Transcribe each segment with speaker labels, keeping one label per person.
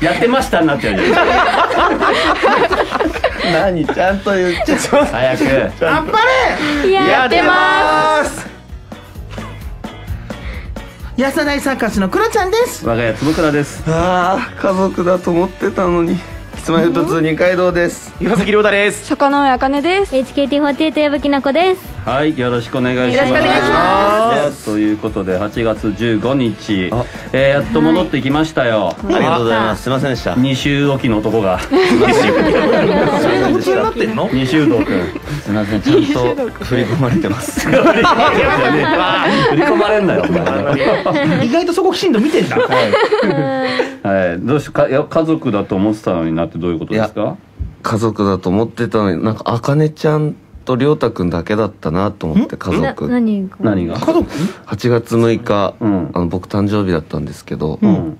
Speaker 1: やってましたになっちゃうじゃん
Speaker 2: 何ちゃんと言っちゃう
Speaker 1: 早く。
Speaker 3: あっぱれ
Speaker 4: やってます。
Speaker 3: 安田大サーカスのクロちゃんです。
Speaker 1: 我が家坪倉です。
Speaker 2: ああ家族だと思ってたのに。キスマイフットツー二階堂です？
Speaker 5: 岩崎亮太です。
Speaker 4: 坂上茜です。
Speaker 6: HKT48 矢吹奈子です。
Speaker 1: はいよろしくお願いします。
Speaker 4: よろしくお願いし
Speaker 1: ます。ということで8月15日。
Speaker 2: あ、
Speaker 1: えー、やっと戻ってきましたよ、
Speaker 2: ありがとうございます。すいませんでした。
Speaker 1: 二週おきの男が。
Speaker 3: それが普通になってんの
Speaker 1: 二週道くん。
Speaker 2: すいません。ちゃんと振り込まれてます。
Speaker 1: 振り込まれんなよお前。
Speaker 3: 意外とそこきちんと見てんだ。
Speaker 1: はいどうしかいや家族だと思ってたのになってどういうことですか？
Speaker 2: 家族だと思ってたのになんかあかねちゃんとりょうたくんだけだったなと思って家
Speaker 6: な
Speaker 2: 族
Speaker 6: 何が？
Speaker 1: 何が？
Speaker 3: 家族
Speaker 2: ？8月6日、
Speaker 1: うん。
Speaker 2: あの僕誕生日だったんですけど、
Speaker 1: うん。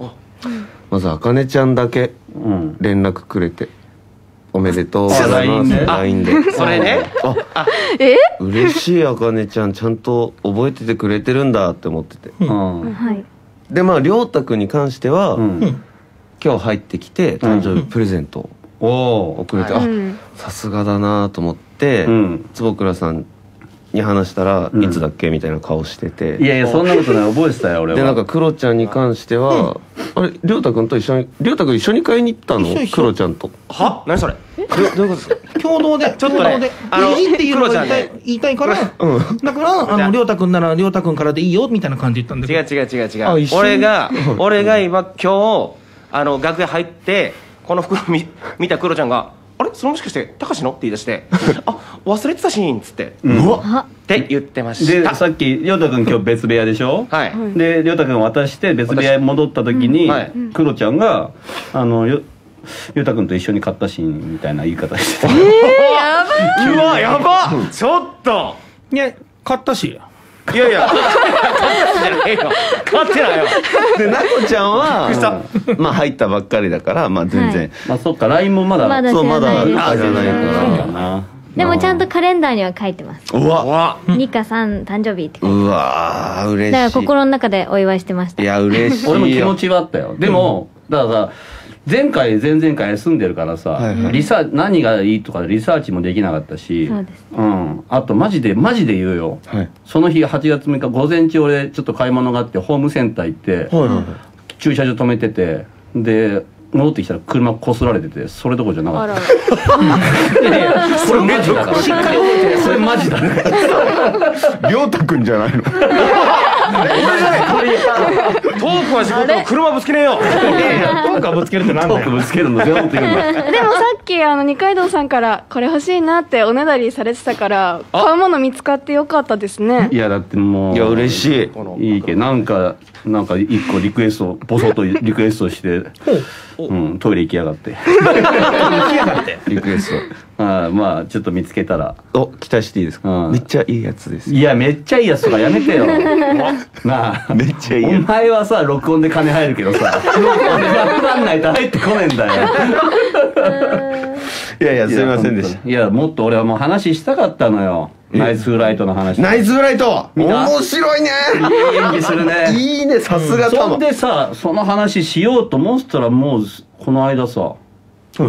Speaker 2: まずあかねちゃんだけ
Speaker 1: うん。
Speaker 2: 連絡くれて「おめでとうございます」
Speaker 1: LINE で。
Speaker 5: それね？
Speaker 2: あ
Speaker 4: え？
Speaker 2: 嬉しいあかねちゃんちゃんと覚えててくれてるんだって思ってて。
Speaker 1: うん。
Speaker 6: はい
Speaker 2: でまありょうたくんに関しては、
Speaker 1: うん。
Speaker 2: 今日入ってきて誕生日プレゼントを送れて、あ
Speaker 4: うん。
Speaker 2: さすがだなと思って、
Speaker 1: うん。
Speaker 2: 坪倉さんに話したら、
Speaker 1: うん。
Speaker 2: いつだっけみたいな顔してて。
Speaker 1: いやいやそんなことない。覚えてたよ俺は。
Speaker 2: でなんかクロちゃんに関しては、あれりょうたくんと一緒にりょうたくん一緒に買いに行ったの？クロちゃんと。
Speaker 5: は？何それ？
Speaker 2: どどういうことですか？
Speaker 3: 共同で。
Speaker 5: ちょっとね
Speaker 3: 共同で。
Speaker 5: あの
Speaker 3: いいっていうのが言いたい,、から、
Speaker 2: うん。
Speaker 3: だからあの亮太君なら亮太君からでいいよみたいな感じで言ったんだけど。
Speaker 5: 違う違う違う違う。俺が俺が今今日あの楽屋入ってこの袋見見たクロちゃんが「あれ？それもしかして高志の?」って言い出して「あ忘れてたしん」っつって。
Speaker 1: うん。
Speaker 6: あ。
Speaker 5: って言ってまし
Speaker 1: で
Speaker 5: た
Speaker 1: さっきりょうたくん今日別部屋でしょ？
Speaker 5: はい。
Speaker 1: でりょうたくん渡して別部屋に戻った時に、
Speaker 5: うん。はい
Speaker 1: クロちゃんがあのよゆうたくんと一緒に買ったシーンみたいな言い方してた、
Speaker 5: うわやばちょっと。
Speaker 3: いや買ったし。
Speaker 5: いやいや。勝ってないよ。勝ってないよ。
Speaker 2: でなこちゃんは
Speaker 5: びっくり
Speaker 2: まあ入ったばっかりだからまあ全然、
Speaker 1: まあそっか LINE もまだ
Speaker 6: まだ知
Speaker 2: そうまだ
Speaker 6: らないです
Speaker 2: 知らないか
Speaker 1: かな
Speaker 6: でもちゃんとカレンダーには書いてます。
Speaker 2: らうわ。
Speaker 5: わ。
Speaker 6: ニカさん誕生日って書いて
Speaker 2: うわー嬉しい。
Speaker 6: だから心の中でお祝いしてました。
Speaker 2: いや嬉しいよ。
Speaker 1: 俺も気持ちはあったよ。でも、だからさ前回前々回休んでるからさ、
Speaker 2: はいはい。
Speaker 1: リサ何がいいとかリサーチもできなかったし
Speaker 6: そうです。
Speaker 1: うん、あとマジでマジで言うよ。
Speaker 2: はい。
Speaker 1: その日8月6日午前中俺ちょっと買い物があってホームセンター行って、
Speaker 2: はいはい。
Speaker 1: 駐車場止めててで戻ってきたら車こすられててそれどころじゃなかった。いやいやそれマジだから。それマジだから
Speaker 2: りょうたくんじゃないの？
Speaker 5: トークは仕事車ぶつけねえよ。
Speaker 3: トークはぶつけるってなん
Speaker 1: トーク
Speaker 3: だよ
Speaker 1: ぶつけるの全部って言うんだ
Speaker 4: でもさっきあの二階堂さんからこれ欲しいなっておねだりされてたから買うもの見つかってよかったですね。
Speaker 1: いやだってもう
Speaker 2: いや嬉しい。
Speaker 1: いいけどなんかなんか一個リクエストボソッとリクエストして、うん、トイレ行きやがって。
Speaker 2: リクエス
Speaker 1: あーまあちょっと見つけたら。
Speaker 2: トお期待していいですか、
Speaker 1: うん。
Speaker 2: めっちゃいいやつです。
Speaker 1: いやめっちゃいいやつとかやめてよ。なあ。
Speaker 2: めっちゃいいや
Speaker 1: お前はさ録音で金入るけどさ録音でなくなんないと入ってこねえんだよ。
Speaker 2: つ いやいやすいませんでした。
Speaker 1: いやもっと俺はもう話したかったのよ。ナイスフライトの話。
Speaker 2: ナイスフライト？面白いね。
Speaker 1: いい演技するね。
Speaker 2: いいねさすが
Speaker 1: そ
Speaker 2: 玉
Speaker 1: んでさその話しようと思ってたらもうこの間さ、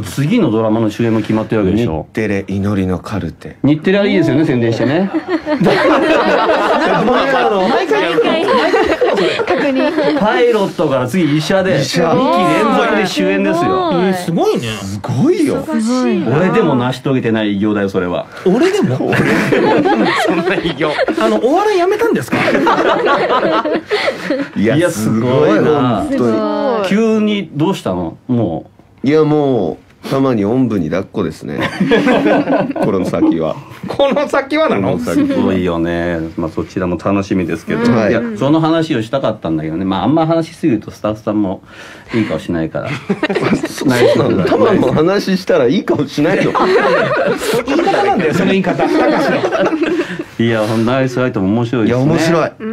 Speaker 1: 次のドラマの主演も決まってるわけでし
Speaker 2: 日
Speaker 1: ょ
Speaker 2: テレ祈りのカルテ。
Speaker 1: 日テレはいいですよね宣伝してね。
Speaker 3: 毎回
Speaker 4: 確認
Speaker 1: パイロットから次医者で
Speaker 2: 医者。
Speaker 1: 2期連続で主演ですよ。
Speaker 3: えーすごいね。
Speaker 2: すごいよ。
Speaker 6: すごい
Speaker 1: 俺でも成し遂げてない偉業だよそれは。
Speaker 3: 俺でも？
Speaker 5: そんな偉業。
Speaker 3: あのお笑いやめたんですか？
Speaker 2: い
Speaker 1: いやすごいな。急にどうしたの？も
Speaker 2: いやもうたまにおんぶに抱っこですね。この先は。
Speaker 3: この先はなの？
Speaker 2: 先。
Speaker 1: すごいよね。まあそちらも楽しみですけど、
Speaker 2: うん
Speaker 1: いやその話をしたかったんだけどね。まああんま話しすぎるとスタッフさんもいい顔しないから。
Speaker 2: そうなのたまの話したらいい顔しないの。
Speaker 3: 言い方なんだよその言い方。
Speaker 1: いやほんナイスライトも面白い
Speaker 2: い
Speaker 1: ですね。
Speaker 2: や面白い、
Speaker 1: う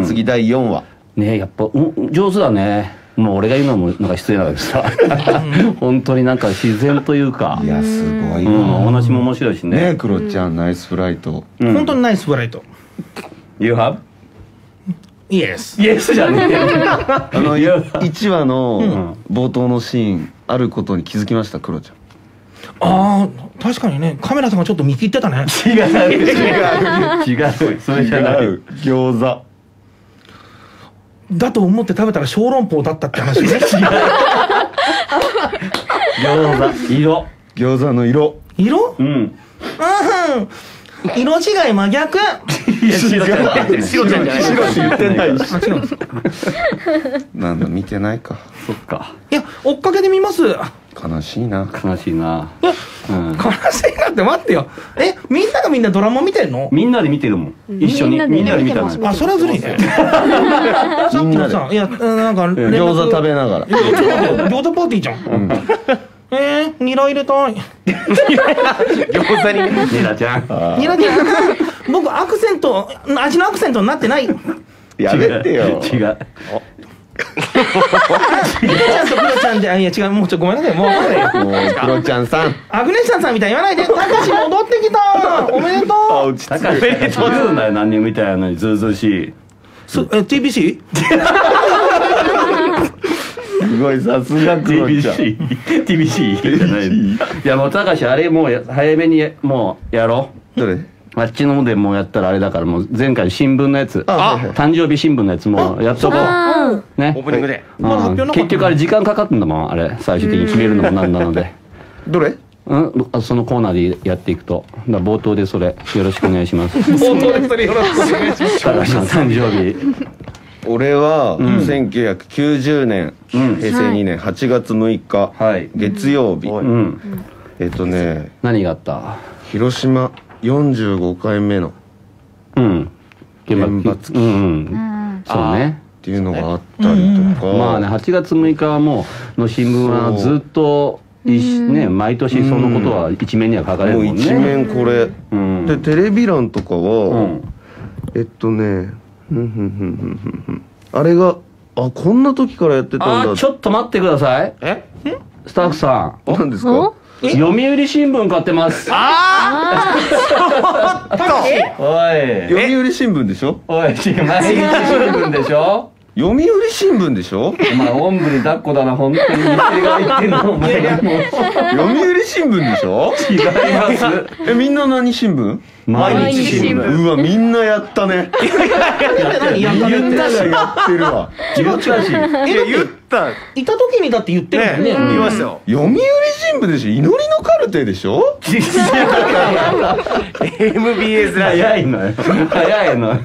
Speaker 1: ん。
Speaker 2: 次第4話。
Speaker 1: ねやっぱ、うん、上手だねもう俺が言うのもなんか失礼なんだけどさ。本当になんか自然というか。
Speaker 2: いやすごい
Speaker 1: うん、お
Speaker 2: わ
Speaker 1: 話も面白いしね。
Speaker 2: ねえクロちゃんナイスフライト。
Speaker 1: うん。
Speaker 3: 本当にナイスフライト。
Speaker 1: You have?
Speaker 3: イエス
Speaker 1: イエスじゃねえよ。
Speaker 2: あの
Speaker 1: いや
Speaker 2: 1話
Speaker 1: う
Speaker 2: の
Speaker 1: ん。
Speaker 2: 冒頭のシーンあることに気づきました？クロちゃん。
Speaker 3: ああ確かにね。カメラさんがちょっと見切ってたね。
Speaker 1: 違う。違う。違う。それじゃない。
Speaker 2: 餃子
Speaker 3: だと思って食べたら小籠包だったって話ね。
Speaker 1: 餃子色
Speaker 2: 餃子の色。
Speaker 3: 色？
Speaker 1: うん。
Speaker 3: うん。色違い真逆。
Speaker 1: いや白ちゃん
Speaker 5: 白ちゃんじゃない。
Speaker 2: 白って言ってないし。なん。だ見てないか。
Speaker 1: そっか。
Speaker 3: いや追っかけてみます。あ
Speaker 2: 悲しいな。
Speaker 1: 悲しいな。うん。
Speaker 3: 悲しいなって待ってよ。えみんながみんなドラマ見てんの？
Speaker 1: みんなで見てるもん。一緒に。みん
Speaker 6: なで
Speaker 1: 見たの。よ
Speaker 3: あそれはずるいね。さっき
Speaker 2: みんなで。
Speaker 3: のさいやなんか
Speaker 2: 餃子食べながら。
Speaker 3: 餃子パーティーじゃん、えー、ニラ入れたい。
Speaker 5: 餃子にね。
Speaker 1: ねらちゃん。
Speaker 3: ニラで僕アクセント味のアクセントになってない。
Speaker 2: やめてよ。
Speaker 1: 違う
Speaker 3: クロちゃんとクロちゃんじゃいや違うもうちょっとごめんなさいもう分かんないよ
Speaker 2: もうクロちゃんさん
Speaker 3: アグネッサンさんみたいに言わないでたかし戻ってきたおめでとうあ
Speaker 2: 落ち
Speaker 1: 高橋言うなよ何人みたいなのにずうずうしい
Speaker 3: すえ TBC?
Speaker 2: すごいさすがクロちゃん
Speaker 1: TBC TBC じゃないいやもう高橋あれもう早めにもうやろう
Speaker 2: どれ
Speaker 1: あっちの方でもうやったらあれだからもう前回新聞のやつ誕生日新聞のやつもうやっとこう。
Speaker 6: あ
Speaker 1: ね。
Speaker 5: オープニングで。
Speaker 1: 結局あれ時間かかったんだもんあれ。最終的に決めるのもなんなので。
Speaker 2: どれ？
Speaker 1: うん？あそのコーナーでやっていくと。冒頭でそれよろしくお願いします。
Speaker 3: 冒頭でそれよろしくお願いします。
Speaker 1: 高橋の誕生日。
Speaker 2: 俺は
Speaker 1: ん。
Speaker 2: 1990年、
Speaker 1: うん。
Speaker 2: 平成2年8月6日、
Speaker 1: はい。
Speaker 2: 月曜日、
Speaker 1: うん。
Speaker 2: えっとね。
Speaker 1: 何があった？
Speaker 2: 広島45回目のっ
Speaker 1: うん。原
Speaker 2: 原発
Speaker 1: うんうん。
Speaker 6: あ
Speaker 1: そうね。
Speaker 2: ていうのがあったりとか、
Speaker 1: まあね8月6日はもうの新聞はずっとね毎年そのことは一面には書かれる
Speaker 2: も
Speaker 1: んね。
Speaker 2: 一面これ、
Speaker 1: うん。
Speaker 2: でテレビ欄とか
Speaker 1: う
Speaker 2: は、
Speaker 1: ん。
Speaker 2: えっとねあれがあこんな時からやってたんだ。
Speaker 1: あちょっと待ってください。
Speaker 5: え？
Speaker 1: スタッフさ
Speaker 2: 何ですか？
Speaker 1: 読売新聞買ってます。おい。
Speaker 2: 読売新聞でしょ？
Speaker 1: おい毎日 新聞でしょ？
Speaker 2: 読売新聞でしょ？
Speaker 1: お前おんぶに抱っこだな本当に店が言ってんのお前がも。う
Speaker 2: 読売新聞でしょ？
Speaker 1: 違います。
Speaker 2: えみんな何新聞？
Speaker 1: 毎日新聞。
Speaker 2: うわみんなやったね。
Speaker 3: ったね
Speaker 2: みんながやってるわ
Speaker 1: 言ったし
Speaker 5: いや言ったね
Speaker 3: いた時にだって言ってるもんね
Speaker 5: 言いましたよ
Speaker 2: 読売新聞でしょ祈りのカルテでしょ
Speaker 5: MBS ラジオ
Speaker 1: 早いのよ早いのよ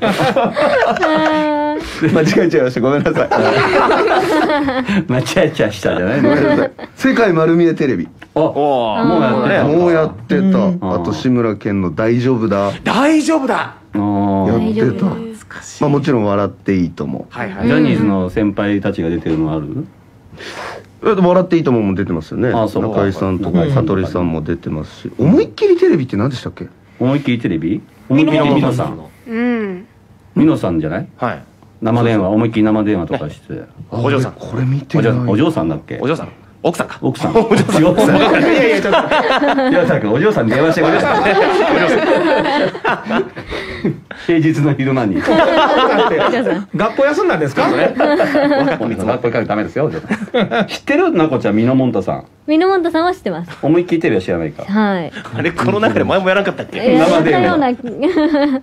Speaker 2: 間違えちゃいました。ごめんなさい。
Speaker 1: 間違えちゃしたじゃないの。
Speaker 2: ごめんなさい。世界丸見えテレビ。
Speaker 1: お。
Speaker 5: おー。
Speaker 1: もうやってる
Speaker 2: もうやって
Speaker 3: うん。
Speaker 2: たあと志村けんの「大丈夫だ」
Speaker 5: 大丈夫だ。
Speaker 2: やってた。まあもちろん「笑っていいとも。
Speaker 5: はいはい。
Speaker 1: ジャニーズの先輩たちが出てるのある？
Speaker 2: 笑っていいともも出てますよね。
Speaker 1: あそう。か
Speaker 2: 中井さんとか
Speaker 3: うん。
Speaker 2: 香取さんも出てますし。思いっきりテレビって何でしたっけ？
Speaker 1: 思いっきりテレビ？思いっきりミノさん。
Speaker 4: うん。
Speaker 1: ミノさんじゃない？
Speaker 5: はい
Speaker 1: 生電話思いっきり生電話とかして。
Speaker 5: お嬢さん。
Speaker 2: これ見て
Speaker 1: お
Speaker 2: ない。
Speaker 1: 嬢お嬢さんだっけ？
Speaker 5: お嬢さん奥さんか。
Speaker 1: 奥さん。お嬢さん。お嬢さん。いやいやちょっと。いやだからお嬢さんに電話してください。平日の昼間に。
Speaker 3: 学校休んだんですか？
Speaker 1: 学校行かないとダメですよ 知ってるなこちゃんミノモンタさん。
Speaker 6: ミノモンタさんは知ってます。
Speaker 1: 思いっきりテレビは知らないか。
Speaker 6: はい。
Speaker 5: あれこの中で前もやらなかったっけ？
Speaker 6: えー
Speaker 1: 生電話。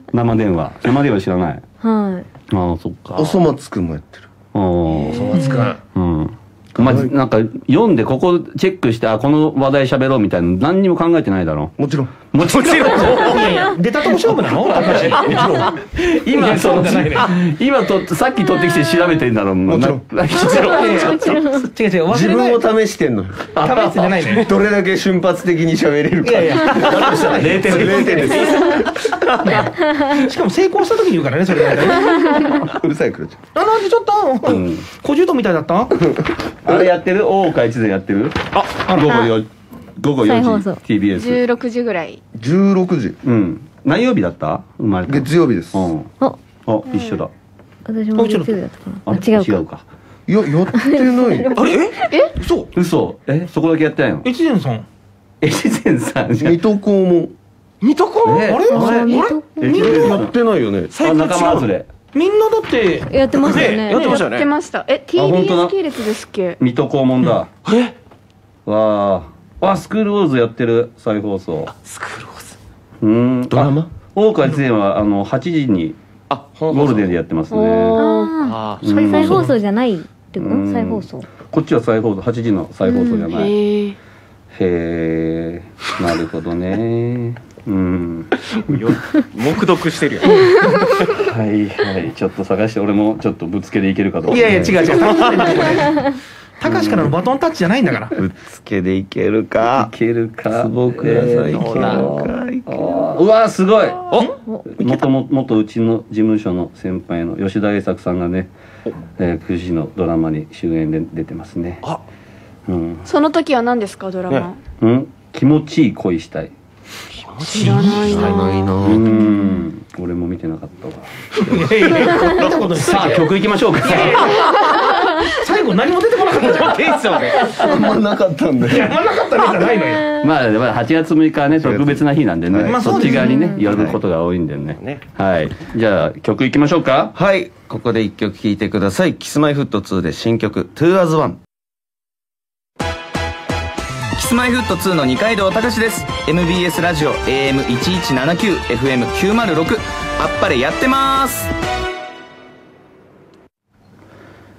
Speaker 1: 生電話。生電話知らない。
Speaker 6: はい。
Speaker 1: ああそっか。
Speaker 2: おそ松くんもやってる。
Speaker 1: おー
Speaker 5: 松くん。
Speaker 1: うんまあ、なんか読んでここチェックしてあこの話題喋ろうみたいなの何にも考えてないだろ
Speaker 2: もちろん。
Speaker 1: もちろん。
Speaker 3: 出たとこ勝負なの？
Speaker 1: 今そ
Speaker 3: うじゃないね。
Speaker 1: 今とさっき取ってきて調べてんだろう。
Speaker 2: もちろん。
Speaker 1: なな もちろん。
Speaker 3: 違う違う忘
Speaker 2: 自分を試してんの。よ
Speaker 3: 試してじゃないね。
Speaker 2: どれだけ瞬発的に喋れるか。
Speaker 3: いやいや。
Speaker 1: 0点です。
Speaker 2: 0点です。
Speaker 3: しかも成功した時に言うからねそれ。
Speaker 2: うるさいクロち
Speaker 3: あなんでちょっと
Speaker 1: ん。
Speaker 3: 小獣みたいだった？
Speaker 1: あれやってる？大岡越前やってる？
Speaker 3: あ
Speaker 1: 午後4午後4時
Speaker 6: 再放送。
Speaker 1: TBS
Speaker 4: 16時ぐらい。
Speaker 2: ゃん16時。
Speaker 1: うん。何曜日だった？生まれたの？
Speaker 2: 月曜日です。
Speaker 1: うん。
Speaker 6: お。
Speaker 1: あ一緒だ。
Speaker 6: 私も月曜日だったかな。あ違うか。
Speaker 2: い
Speaker 1: 違うか。
Speaker 2: ややってない。
Speaker 5: あれ？え？え？嘘。
Speaker 1: 嘘え？そこだけやってないの？
Speaker 3: 越前さん。
Speaker 1: 越前さんじゃ
Speaker 2: 水戸黄門。
Speaker 5: 水戸黄門？
Speaker 1: え？
Speaker 3: あれ？
Speaker 6: あ
Speaker 1: あれ？
Speaker 6: 水戸
Speaker 1: え
Speaker 2: やってないよね。
Speaker 1: あ仲間外れ
Speaker 3: みんなだって
Speaker 6: やってましたよね。
Speaker 5: やってましたよね。
Speaker 4: やってました。え TBS 系列ですっけ？
Speaker 1: 水戸黄門だ、
Speaker 5: え？
Speaker 1: わあ。わスクールウォーズやってる再放送。
Speaker 5: スクールウォーズ。
Speaker 1: うーん
Speaker 2: ドラマ？
Speaker 1: あ大川知恵はあの8時に
Speaker 5: あ
Speaker 1: ゴールデンでやってますね。
Speaker 6: あ
Speaker 5: あ
Speaker 6: あ、再放送じゃないってこと？
Speaker 1: うん。
Speaker 6: 再放送？
Speaker 1: こっちは再放送。8時の再放送じゃない、へ
Speaker 4: へえ
Speaker 1: えなるほどねうん。
Speaker 5: あよ黙読してるよ。
Speaker 1: はいはい。ちょっと探して俺もちょっとぶつけでいけるかどうか。
Speaker 3: いやいや違う違う。楽しん。でるこれ高橋からのバトンタッチじゃないんだから。
Speaker 2: ぶっつけでいけるか。
Speaker 1: いけるか。
Speaker 2: 壺くださいけるか。い
Speaker 1: うわーすごい。お元も元うちの事務所の先輩の吉田栄作さんがね、えー、9時のドラマに主演で出てますね。
Speaker 5: あ。
Speaker 1: うん、
Speaker 4: その時は何ですかドラマ、
Speaker 5: ね。
Speaker 1: うん、気持ちいい恋したい
Speaker 4: 知らないな。
Speaker 2: ないな。
Speaker 1: うん。俺も見てなかったわ。さあ曲いきましょうか。
Speaker 3: 最後何も出てこなかったじゃん。
Speaker 5: テイストで。
Speaker 2: あんまなかったんだよ
Speaker 3: やらなかったねじゃないのよ。
Speaker 1: まあまあ8月6日はね特別な日なんでね、
Speaker 3: まあ
Speaker 1: そっち側にね寄ることが多いんでね。
Speaker 5: ね。
Speaker 1: はい。じゃあ曲いきましょうか。
Speaker 2: はい。ここで一曲聴いてください。Kiss-My-Foot2 で新曲2 as 1
Speaker 7: キスマイフット2の二階堂隆です。MBS ラジオ AM1179 FM906 あっぱれやってます。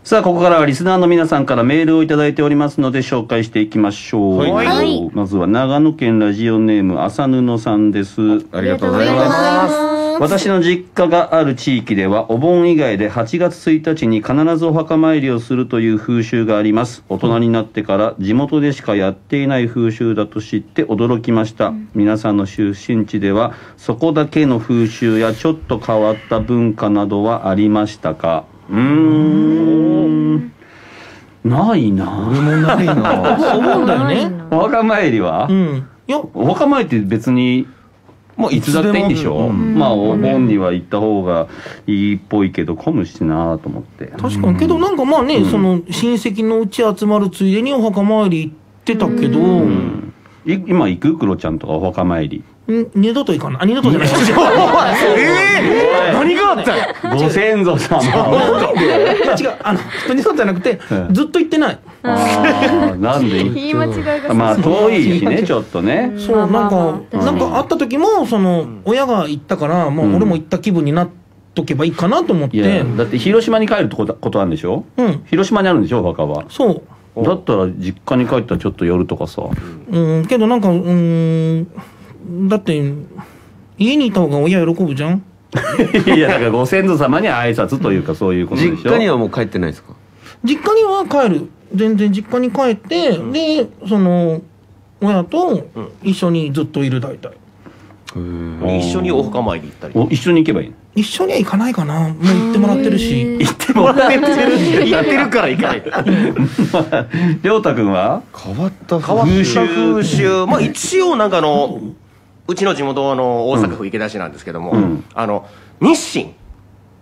Speaker 1: さあここからはリスナーの皆さんからメールをいただいておりますので紹介していきましょう、
Speaker 6: はい。
Speaker 1: まずは長野県ラジオネーム浅布さんです。
Speaker 2: ありがとうございます。
Speaker 1: 私の実家がある地域ではお盆以外で8月1日に必ずお墓参りをするという風習があります。大人になってから地元でしかやっていない風習だと知って驚きました、皆さんの出身地ではそこだけの風習やちょっと変わった文化などはありましたか？うーんないな。
Speaker 2: 俺もないな。
Speaker 3: そう思うんだよね。
Speaker 1: お墓参りは、
Speaker 3: うん。いや
Speaker 1: お墓参りって別に
Speaker 2: まあ
Speaker 1: いつだっていいんでしょ、
Speaker 2: うん。
Speaker 1: まあお盆には行った方がいいっぽいけど混むしなと思って。
Speaker 3: 確かに。けどなんかまあね、その親戚のうち集まるついでにお墓参り行ってたけど、
Speaker 1: うん。い今行く？クロちゃんとかお墓参り。
Speaker 3: ん二度と行かない。あ二度とじゃない。
Speaker 5: え何があった？よ
Speaker 1: ご先祖様。
Speaker 3: 違うあの二度とじゃなくて、
Speaker 1: うん。
Speaker 3: ずっと行ってない。
Speaker 1: なんで？
Speaker 4: 言い間違いが
Speaker 1: まあ遠いしねちょっとね。
Speaker 3: そうなんか、なんか会った時もその、親が行ったから、まあ、
Speaker 1: うん。
Speaker 3: 俺も行った気分になっとけばいいかなと思って。
Speaker 1: いやだって広島に帰ることことあるんでしょ？
Speaker 3: うん。
Speaker 1: 広島にあるんでしょお墓は？
Speaker 3: そう。
Speaker 1: だったら実家に帰ったらちょっと寄るとかさ。
Speaker 3: うんけどなんかうんだって家にいた方が親喜ぶじゃん。
Speaker 1: いやだからご先祖様に挨拶というかそういうことでしょ。
Speaker 2: 実家にはもう帰ってないですか？
Speaker 3: 実家には帰る。全然実家に帰って、でその親と一緒にずっといる大体。
Speaker 5: 一緒にお墓参り行ったり。
Speaker 1: お一緒に行けばいいの？
Speaker 3: 一緒には行かないかな。もう行ってもらってるし。
Speaker 1: 行ってもらえてる
Speaker 5: 行ってるから行かない。
Speaker 1: 亮太君は？
Speaker 2: 変わった
Speaker 5: 変わった風習。まあ一応なんかあのうちの地元あの大阪府池田市なんですけども、
Speaker 1: うん。
Speaker 5: あの日清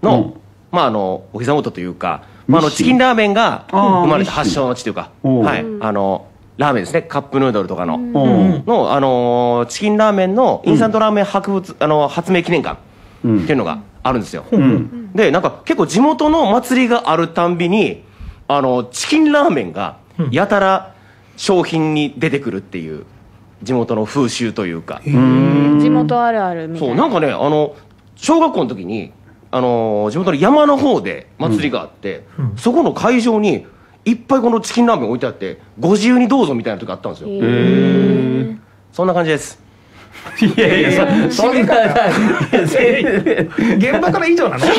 Speaker 5: の、
Speaker 1: うん。
Speaker 5: まああのお膝元というか、まあ、あのチキンラーメンが生まれた発祥の地というか、はい、あのラーメンですね。カップヌードルとかの、
Speaker 1: うん。
Speaker 5: の、あのーチキンラーメンのインスタントラーメン博物、あの発明記念館っていうのがあるんですよ、
Speaker 1: うん。
Speaker 5: でなんか結構地元の祭りがあるたんびにあのチキンラーメンがやたら商品に出てくるっていう地元の風習というか、
Speaker 4: 地元あるあるみたいな。
Speaker 5: そうなんかねあの小学校の時にあの地元の山の方で祭りがあって、そこの会場にいっぱいこのチキンラーメン置いてあってご自由にどうぞみたいな時あったんですよ、
Speaker 1: へえ
Speaker 5: そんな感じです
Speaker 1: いやいやそそんな
Speaker 3: 現場から以上なの？ね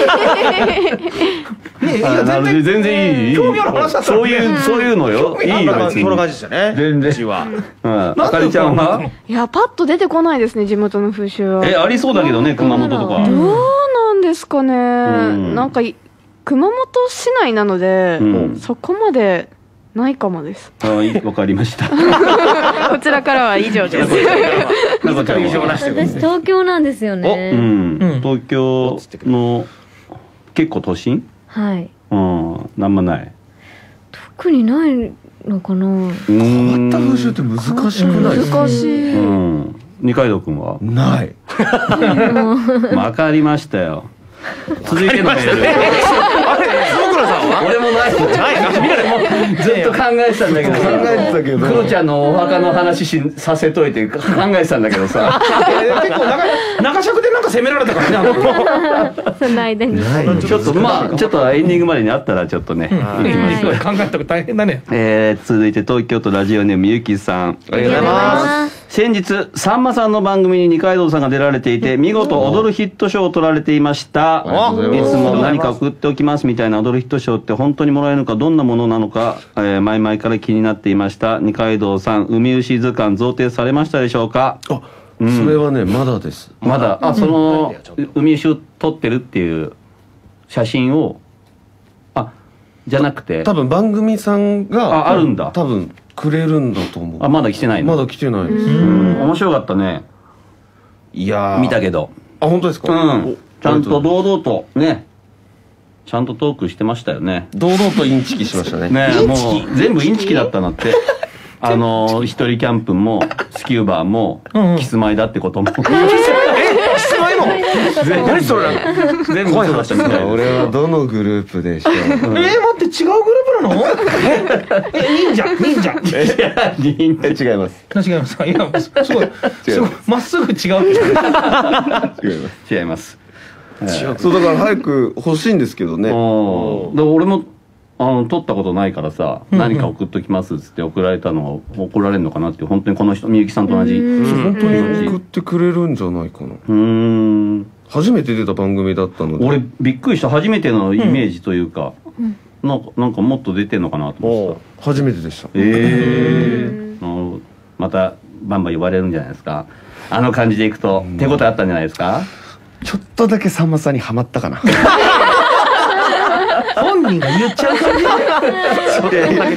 Speaker 3: えいや全然
Speaker 1: 全然いい。
Speaker 3: 興味ある話だった
Speaker 1: そういうそういうのよ。いいよ別に。
Speaker 5: そんな感じでしたね。
Speaker 1: 全然。
Speaker 5: は。
Speaker 1: うん。あかりちゃんは？い
Speaker 4: やパッと出てこないですね地元の風習は。
Speaker 1: えありそうだけどね熊本とか
Speaker 4: どうなんですかね、
Speaker 1: ん。
Speaker 4: なんかい熊本市内なので、
Speaker 1: うん。
Speaker 4: そこまでないかもです
Speaker 1: はいわかりました
Speaker 4: こちらからは以上です
Speaker 6: 私東京なんですよ
Speaker 1: う
Speaker 6: ね。
Speaker 1: ん
Speaker 3: うん
Speaker 1: 東京の結構都心
Speaker 6: はい。
Speaker 1: うんなんもない
Speaker 6: 特にないのかな。
Speaker 1: 変
Speaker 2: 変わった風習って難しくない
Speaker 4: 難しい、
Speaker 1: うん二階堂君は
Speaker 2: ない
Speaker 1: わかりましたよ続いてのメール俺もない。
Speaker 5: ない。みんなでも
Speaker 1: ずっと考えてたんだけどさ。
Speaker 2: 考えてたけど
Speaker 1: クロちゃんのお墓の話しさせといて考えてたんだけどさ。
Speaker 3: 結構長長尺でなんか責められたからね
Speaker 6: その間に。
Speaker 1: ちょっとまあちょっとエンディングまでにあったらちょっとね
Speaker 3: 考えたら大変だね。
Speaker 1: えー続いて東京都ラジオネームゆきさん。
Speaker 2: ありがとうございます
Speaker 1: 先日さんまさんの番組に二階堂さんが出られていて見事踊るヒット賞を取られていました。
Speaker 2: い
Speaker 1: つも何か送っておきますみたいな踊るヒット賞って本当にもらえるのかどんなものなのか、えー前々から気になっていました。二階堂さん海牛図鑑贈呈されましたでしょうか？
Speaker 2: あそれはねまだです。
Speaker 1: まだ。あその海牛を撮ってるっていう写真をあじゃなくて。
Speaker 2: 多分番組さんが
Speaker 1: ああるんだ。
Speaker 2: 多分くれるんだと思う。
Speaker 1: あまだ来てないの？
Speaker 2: まだ来てないです。
Speaker 1: うん。面白かったね。
Speaker 2: いやー。
Speaker 1: 見たけど。
Speaker 2: あ本当ですか？
Speaker 1: うん。ちゃんと
Speaker 2: ど
Speaker 1: 堂々とねちゃんとトークしてましたよね。
Speaker 2: 堂々とインチキしましたね。
Speaker 1: ねもう全部インチキだったなって。あの一人キャンプもスキューバーも
Speaker 3: うんうん。
Speaker 1: キスマイだってことも。
Speaker 5: えキスマイも何それ。
Speaker 1: 全部そうだったみたいです
Speaker 2: 俺はどのグループでした
Speaker 3: えー、待って違うグループなの？え忍者。忍者。
Speaker 1: いや人
Speaker 2: え違います。
Speaker 3: 違います。かいやすごい。す。ごい。まっすぐ違う。
Speaker 2: 違います。
Speaker 1: 違います。
Speaker 2: そうだから早く欲しいんですけどね。
Speaker 1: 俺もあの撮ったことないからさ、何か送っときますっつって送られたのが怒られるのかなって本当にこの人みゆきさんと同じ。
Speaker 2: 本当に
Speaker 1: うん
Speaker 2: 送ってくれるんじゃないかな。
Speaker 1: うーん。
Speaker 2: 初めて出た番組だったので。
Speaker 1: 俺びっくりした。初めてのイメージというか、なんかなんかもっと出てんのかなと思ってた。
Speaker 2: 初めてでした。
Speaker 1: ええまたバンバン呼ばれるんじゃないですか。あの感じでいくと手応えあったんじゃないですか？
Speaker 2: ちょっとだけさんまさんにはまったかな
Speaker 3: 本人が言っちゃう感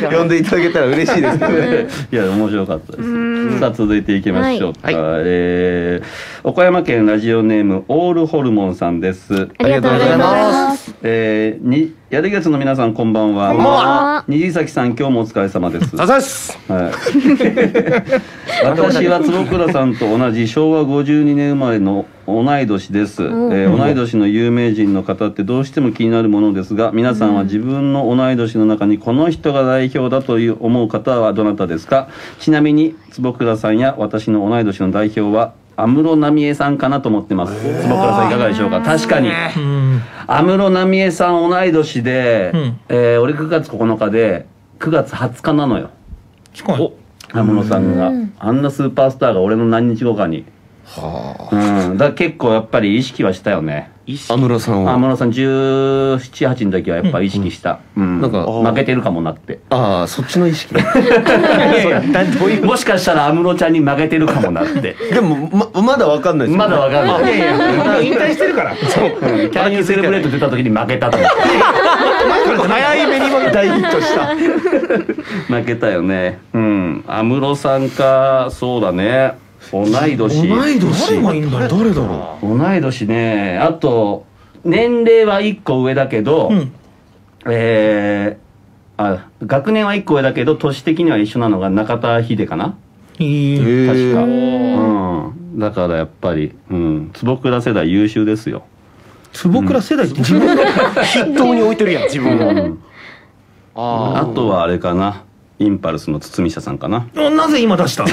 Speaker 3: じ
Speaker 2: 呼んでいただけたら嬉しいですけどね。
Speaker 1: いや面白かったです。さあ続い。ていきましょうか、
Speaker 5: はい
Speaker 1: えー岡山県ラジオネームオールホルモンさんです。
Speaker 6: ありがとうございます。
Speaker 1: えー、にやる月の皆さんこんばんは。
Speaker 6: こんばんは。
Speaker 1: 虹崎さん今日もお疲れ様です。
Speaker 5: あざっす。
Speaker 1: はい、私は坪倉さんと同じ昭和52年生まれの同い年です、えー同い年の有名人の方ってどうしても気になるものですが皆さんは自分の同い年の中にこの人が代表だという思う方はどなたですか？ちなみに坪倉さんや私の同い年の代表は安室奈美恵さんかなと思ってます。坪倉さんいかがでしょうか？確かに。
Speaker 3: うん。
Speaker 1: 安室奈美恵さん同い年で、
Speaker 3: うん。
Speaker 1: えー俺9月9日で9月20日なのよ。
Speaker 3: 近い。
Speaker 1: 安室さんが、あんなスーパースターが俺の何日後かにうん。だ結構やっぱり意識はしたよね。
Speaker 2: 安室さんは
Speaker 1: 安室さん1718の時はやっぱ意識した、うん。
Speaker 2: なんか
Speaker 1: 負けてるかもなって。
Speaker 2: ああそっちの意識。
Speaker 1: もしかしたら安室ちゃんに負けてるかもなって
Speaker 2: でもままだわかんないです
Speaker 1: まだわかんない。
Speaker 3: いやいや引退してるから。そう。
Speaker 1: キャーニューセレブレート出た時に負けたと思って
Speaker 5: 早い目にも大ヒットした。
Speaker 1: 負けたよね。うん。安室さんかそうだね同い年。
Speaker 2: 同い年
Speaker 3: 誰がいいんだ
Speaker 2: 誰だろ
Speaker 1: 同い年ね。あと年齢は1個上だけど、
Speaker 3: うん。
Speaker 1: えー、あ学年は1個上だけど年的には一緒なのが中田秀かな？い
Speaker 3: い
Speaker 2: へ
Speaker 1: 確か。
Speaker 2: え
Speaker 1: うん。だからやっぱりうん。坪倉世代優秀ですよ。
Speaker 3: 坪倉世代って自分が
Speaker 5: 筆頭に置いてるやん自分を
Speaker 1: うん。
Speaker 5: あ
Speaker 1: あとはあれかなインパルスの堤下さんかな。
Speaker 3: なぜ今出した、うん、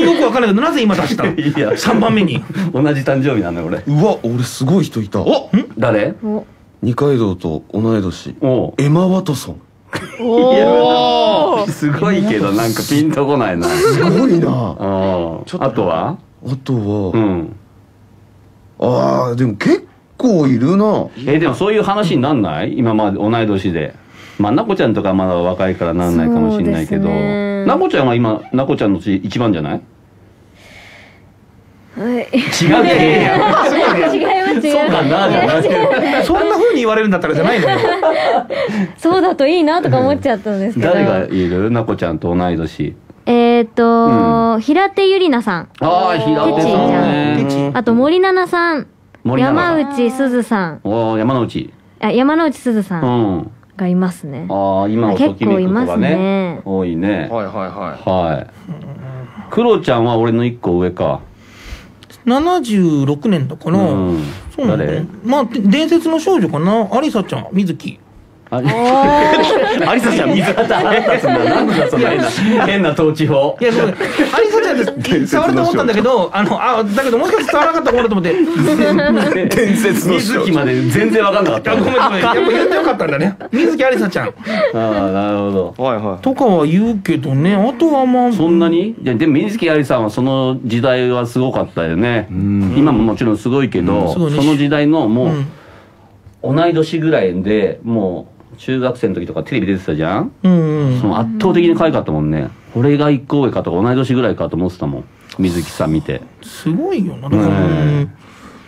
Speaker 3: よくわからないけどなぜ今出した？
Speaker 1: いや。
Speaker 3: 3番目に。
Speaker 1: 同じ誕生日なのよ俺。
Speaker 2: うわ俺すごい人いた。
Speaker 5: お？
Speaker 1: 誰？
Speaker 6: お
Speaker 2: 二階堂と同い年。
Speaker 1: お。う
Speaker 2: エマ・ワトソン。
Speaker 1: いやすごいけどなんかピンとこないな。
Speaker 2: すごいな。
Speaker 1: ああとは？
Speaker 2: あとは、
Speaker 1: うん。
Speaker 2: ああでも結構いるな。
Speaker 1: えでもそういう話になんない？今まで同い年でまあなこちゃんとかまだ若いからなんないかもしれないけど、
Speaker 6: ね。
Speaker 1: なこちゃんは今なこちゃんのうち一番じゃない？
Speaker 6: はい。
Speaker 1: 違う
Speaker 6: 違います違います。
Speaker 1: そうかなじゃない。
Speaker 3: そんな風に言われるんだったらじゃないのよ。
Speaker 6: そうだといいなとか思っちゃったんですけど。
Speaker 1: 誰がいる？なこちゃんと同い年。
Speaker 6: えっと、平手ゆりなさん。
Speaker 1: ああ平手さんね。
Speaker 6: あと森七菜さん。
Speaker 1: 森七菜
Speaker 6: 山内すずさん。
Speaker 1: おー山之内。
Speaker 6: あ山之内すずさ
Speaker 1: うんん
Speaker 6: がいますね。
Speaker 1: ああ今をときめく子が
Speaker 6: 結構います
Speaker 1: ね。
Speaker 6: ね
Speaker 1: 多いね。
Speaker 5: はいはいは
Speaker 1: はい。クロちゃんは俺の一個上か。
Speaker 3: 76年だから、
Speaker 1: うん。
Speaker 3: そうなんだ
Speaker 1: 誰？
Speaker 3: よまあで伝説の少女かな。アリサちゃん水木
Speaker 1: あれ？
Speaker 5: アリサちゃん水
Speaker 1: 方腹立つんだそんな変な変な統治法。
Speaker 3: いやそうアリサちゃんって伝わると思ったんだけどあのあだけどもしかして伝わらなかったかなと思って。
Speaker 1: 伝説の水木まで全然わかんなかった。
Speaker 3: あごめんごめん。やっぱ言ってよかったんだね。水木アリサちゃん。
Speaker 1: ああなるほど。
Speaker 5: はいはい。
Speaker 3: とかは言うけどね。あとはまあ
Speaker 1: そんなに？いやでも水木有りさんはその時代はすごかったよね。今ももちろんすごいけど、その時代のも
Speaker 3: うん。
Speaker 1: う同い年ぐらいでもう中学生の時とかテレビ出てたじゃん、
Speaker 3: うんうん。
Speaker 1: その圧倒的に可愛かったもんね。俺が一個上かとか同い年ぐらいかと思ってたもん。水木さん見て。
Speaker 3: すごいよなだから、
Speaker 1: ね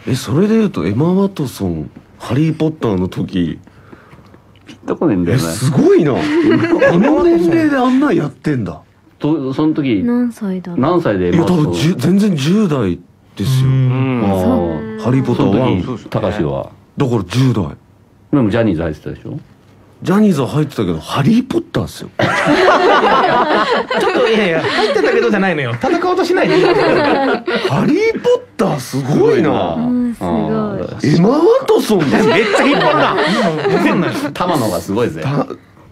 Speaker 2: え。それでいうとエマ・ワトソン「ハリー・ポッター」の時。
Speaker 1: どこねんだ
Speaker 2: え
Speaker 1: よね。
Speaker 2: すごいな。あの年齢であんなんやってんだ。
Speaker 1: とその時
Speaker 6: 何歳だ
Speaker 1: 何歳で
Speaker 2: いや多分全然10代ですよ「
Speaker 5: うん。
Speaker 1: あ
Speaker 2: ハリー・ポッタ
Speaker 1: そ
Speaker 2: ー1」
Speaker 1: の時高橋は？
Speaker 2: だから10代
Speaker 1: でもジャニーズ入ってたでしょ？
Speaker 2: ジャニーズは入ってたけど「ハリー・ポッター」ですよ。
Speaker 3: ちょっといやいや入ってたけどじゃないのよ。戦おうとしないでいい。よ
Speaker 2: ハリー・ポッターすごいな。
Speaker 6: うんすごい。
Speaker 1: あー
Speaker 2: エマ・ワトソン。だ
Speaker 5: めっちゃ引っ張るな
Speaker 3: 分かんない
Speaker 1: 玉野がすごいぜ。
Speaker 2: た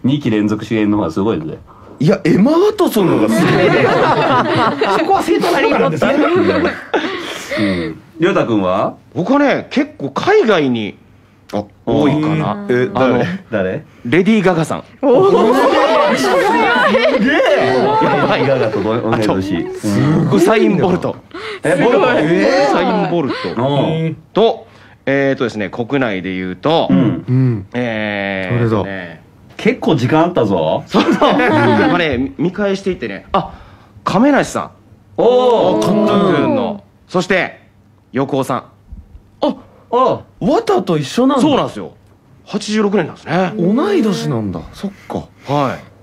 Speaker 1: 2期連続主演の方がすごいぜ。
Speaker 2: いやエマ・ワトソンのがすごい
Speaker 3: そこは正当な理由なんですね。
Speaker 1: うん。りょうたくんは？
Speaker 5: 僕はね結構海外に
Speaker 2: あ
Speaker 5: 多いかな。
Speaker 2: え誰？
Speaker 1: 誰？
Speaker 5: レディー・ガガさん。
Speaker 1: やばい。ガガと同い
Speaker 5: サイン・ボルト。
Speaker 1: えボルト？
Speaker 5: ウサイン・ボルト。
Speaker 1: うん。
Speaker 5: とえっとですね国内で言うとえー
Speaker 2: 誰だ
Speaker 5: とね。
Speaker 1: 結構時間あったぞ。
Speaker 5: そう。そう今ね見返していってね。あ亀梨さん。
Speaker 1: おお
Speaker 5: カット君の。そして横尾さん
Speaker 2: あ
Speaker 1: あ
Speaker 2: ワタと一緒なんだ。
Speaker 5: そうなんですよ。86年なんですね。
Speaker 2: 同い年なんだ。そっか。
Speaker 5: はい。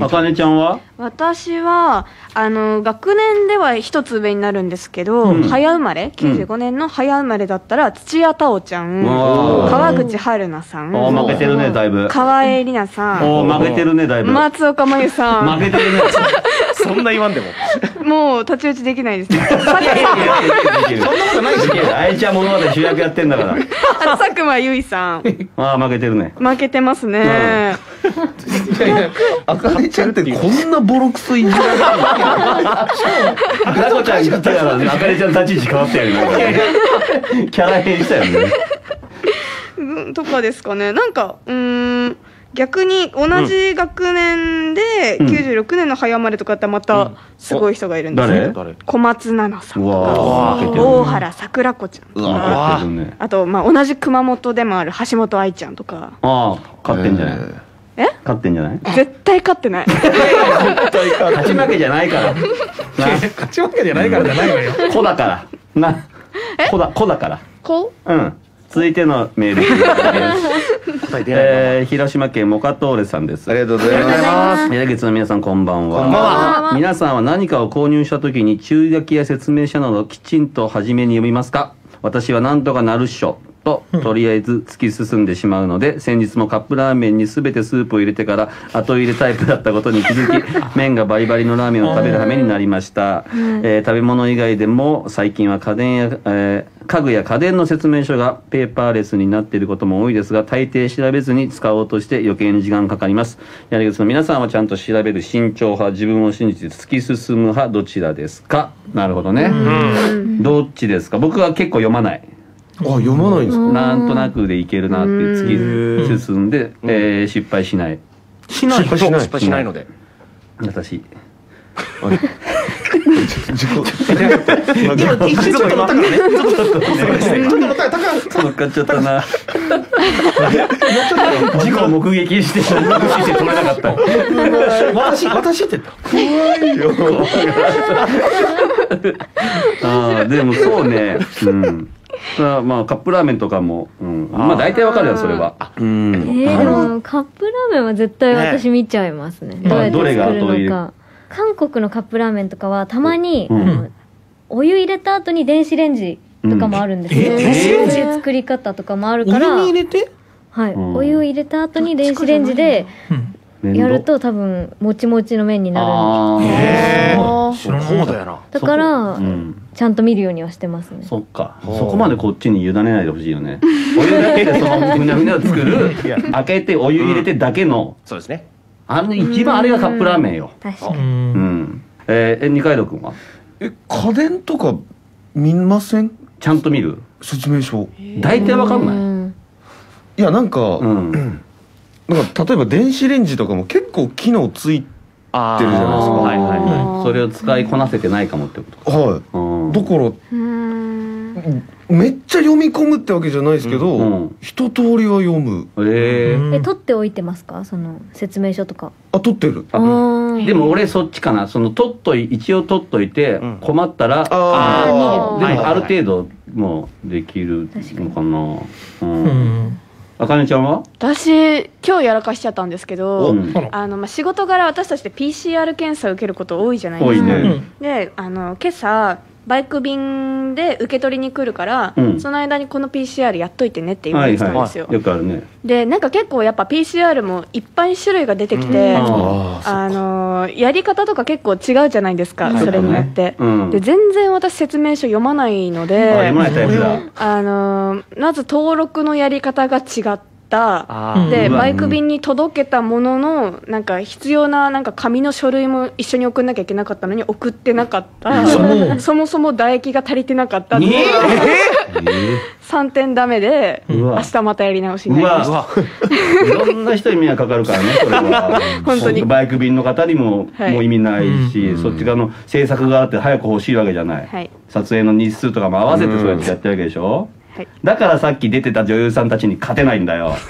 Speaker 1: あかねちゃんは？
Speaker 4: 私はあの学年では一つ上になるんですけど、
Speaker 1: うん。
Speaker 4: 早生まれ？95年の早生まれだったら土屋太鳳ちゃん、川口春奈さん
Speaker 1: おー負けてるねだいぶ。
Speaker 4: 川江里奈さん
Speaker 1: おー負けてるねだいぶ。負
Speaker 4: 松岡真優さん。
Speaker 1: けてるね。
Speaker 5: そんな言わんでも
Speaker 4: もう太刀打ちできないです
Speaker 1: そんなことないでしょあいちゃん物語主役やってんだから
Speaker 4: あと佐久間由衣さん
Speaker 1: ああ負けてるね
Speaker 4: 負けてますね、
Speaker 3: いやいや
Speaker 2: あかねちゃんってこんなボロクソいじられる
Speaker 1: なこちゃん言ったからねあかねちゃん立ち位置変わったよねキャラ変したよね
Speaker 4: うんとかですかねなんかうーん逆に同じ学年で
Speaker 1: うん。
Speaker 4: 96年の早生まれとかだったらまたすごい人がいるんですね、
Speaker 1: 誰？
Speaker 5: 誰？
Speaker 4: 小松菜奈さん
Speaker 1: う
Speaker 4: とか大原桜子ちゃんと
Speaker 1: 負
Speaker 4: かあと、まあ、同じ熊本でもある橋本愛ちゃんとか。
Speaker 1: ああ勝ってんじゃない？
Speaker 4: え？
Speaker 1: 勝ってんじゃない？
Speaker 4: 絶対勝ってない。
Speaker 1: 勝ち負けじゃないから。な
Speaker 3: 勝ち負けじゃないからじゃないのよ。
Speaker 1: 子だから。な。子だ子だから。
Speaker 4: こ
Speaker 1: うん続いてのメール
Speaker 5: 答 え
Speaker 1: ー、広島県モカトーレさんです。
Speaker 2: ありがとうございます。
Speaker 1: 宮月の皆さんこんばんは。
Speaker 5: こんばんは。
Speaker 1: 皆さんは何かを購入した時に注意書きや説明書などきちんと初めに読みますか？私は何とかなるっしょ。ととりあえず突き進んでしまうので先日もカップラーメンに全てスープを入れてから後入れタイプだったことに気づき 麺がバリバリのラーメンを食べる羽目になりました、えー食べ物以外でも最近は家電や、えー家具や家電の説明書がペーパーレスになっていることも多いですが大抵調べずに使おうとして余計に時間かかります。やり口の皆さんはちゃんと調べる慎重派自分を信じて突き進む派どちらですか？なるほどね。どっちですか？僕は結構読まない。
Speaker 2: あ読まないんですか？
Speaker 1: なんとなくでいけるなって突き進んで、えー失敗しない。
Speaker 3: しない。
Speaker 2: 失敗しない
Speaker 5: 失敗しないので。
Speaker 1: 私
Speaker 2: 自己
Speaker 3: 今一瞬ちょっと乗ったからね。ちょっとちょっと乗った高橋
Speaker 1: 乗っか。っちゃったな事故を目撃して目撃して止めなかった
Speaker 3: 私私って言った。
Speaker 1: あーでもそうね。うん。まあまあカップラーメンとかも、うん、まあ大体わかるよそれは。
Speaker 2: うん。
Speaker 6: えー、でもカップラーメンは絶対私見ちゃいますね。ど
Speaker 1: れが
Speaker 6: 作る
Speaker 1: 後入れ？
Speaker 6: のか韓国のカップラーメンとかはたまに、
Speaker 1: うん。
Speaker 6: お湯入れた後に電子レンジとかもあるんですよ、
Speaker 3: うん。え
Speaker 6: 電子レンジで作り方とかもある
Speaker 3: お湯
Speaker 6: から
Speaker 3: に入れて？
Speaker 6: はい、
Speaker 1: うん。
Speaker 6: お湯を入れた後に電子レンジで
Speaker 3: うん。
Speaker 6: やると多分もちもちの麺になる
Speaker 5: へ
Speaker 3: ー。知らなかった
Speaker 5: 高度やな。
Speaker 6: だから、
Speaker 1: うん。
Speaker 6: ちゃんと見るようにはしてますね。
Speaker 1: そっか。そこまでこっちに委ねないでほしいよね。お湯だけでそのふにゃふにゃを作る開けてお湯入れてだけの。
Speaker 5: そうですね
Speaker 1: あの一番あれがカップラーメンよ。
Speaker 6: 確かに。
Speaker 3: うん。
Speaker 1: うん。えーえ二階堂君は？
Speaker 2: え家電とか見ません？
Speaker 1: ちゃんと見る？
Speaker 2: 説明書。
Speaker 1: 大体わかんない。
Speaker 6: うん
Speaker 2: いやなんか、
Speaker 1: うん。
Speaker 2: なんか例えば電子レンジとかも結構機能つい
Speaker 5: あ
Speaker 2: てるじゃないですか。
Speaker 5: はいはいはい。
Speaker 1: うん。それを使いこなせてないかもってこと
Speaker 2: はい。
Speaker 1: うん。
Speaker 2: だから
Speaker 4: うーん
Speaker 2: めっちゃ読み込むってわけじゃないですけど、
Speaker 1: うん
Speaker 2: 一通りは読む。
Speaker 1: えー。
Speaker 6: え取っておいてますか？その説明書とか。
Speaker 2: あ撮ってる。
Speaker 1: でも俺そっちかな。その取っとい一応取っといて
Speaker 5: うん。
Speaker 1: 困ったら
Speaker 2: あ
Speaker 6: ー。
Speaker 1: でもある
Speaker 5: はいはいはい。
Speaker 1: 程度もうできるのかな。う
Speaker 3: うん。ん
Speaker 1: あかねちゃんは？
Speaker 4: 私今日やらかしちゃったんですけど、
Speaker 1: うん。
Speaker 3: あ
Speaker 4: のまあ、仕事柄私たちって PCR 検査を受けること多いじゃないですか。
Speaker 1: 多いね。
Speaker 3: うん。
Speaker 4: であの今朝バイク便で受け取りに来るから、
Speaker 1: うん。
Speaker 4: その間にこの PCR やっといてねって言われてたんですよ、
Speaker 1: よくあるね。
Speaker 4: でなんか結構やっぱ PCR もいっぱい種類が出てきて、
Speaker 1: うん。
Speaker 2: ああ
Speaker 4: あのやり方とか結構違うじゃないですか、
Speaker 1: うん。
Speaker 4: それによって、
Speaker 1: うん。
Speaker 4: で全然私説明書読まないの
Speaker 1: あ
Speaker 4: で
Speaker 1: 読まないタイプだ。
Speaker 4: あのまず登録のやり方が違った
Speaker 5: あ
Speaker 3: うん
Speaker 1: うわ
Speaker 4: でバイク便に届けたもののなんか必要ななんか紙の書類も一緒に送んなきゃいけなかったのに送ってなかった。
Speaker 3: そ
Speaker 4: もそも唾液が足りてなかったっていう。3点ダメで明日またやり直しに
Speaker 1: う
Speaker 4: なりました。
Speaker 1: わ。いろんな人に迷惑かかるからねそれは。
Speaker 4: 本当に。
Speaker 1: バイク便の方にも
Speaker 4: はい。
Speaker 1: もう意味ないし、
Speaker 2: うん。
Speaker 1: そっち側の制作側って早く欲しいわけじゃない、
Speaker 4: はい。
Speaker 1: 撮影の日数とかも合わせてそうやってやってるわけでしょ、
Speaker 4: はい。
Speaker 1: だからさっき出てた女優さんたちに勝てないんだよ。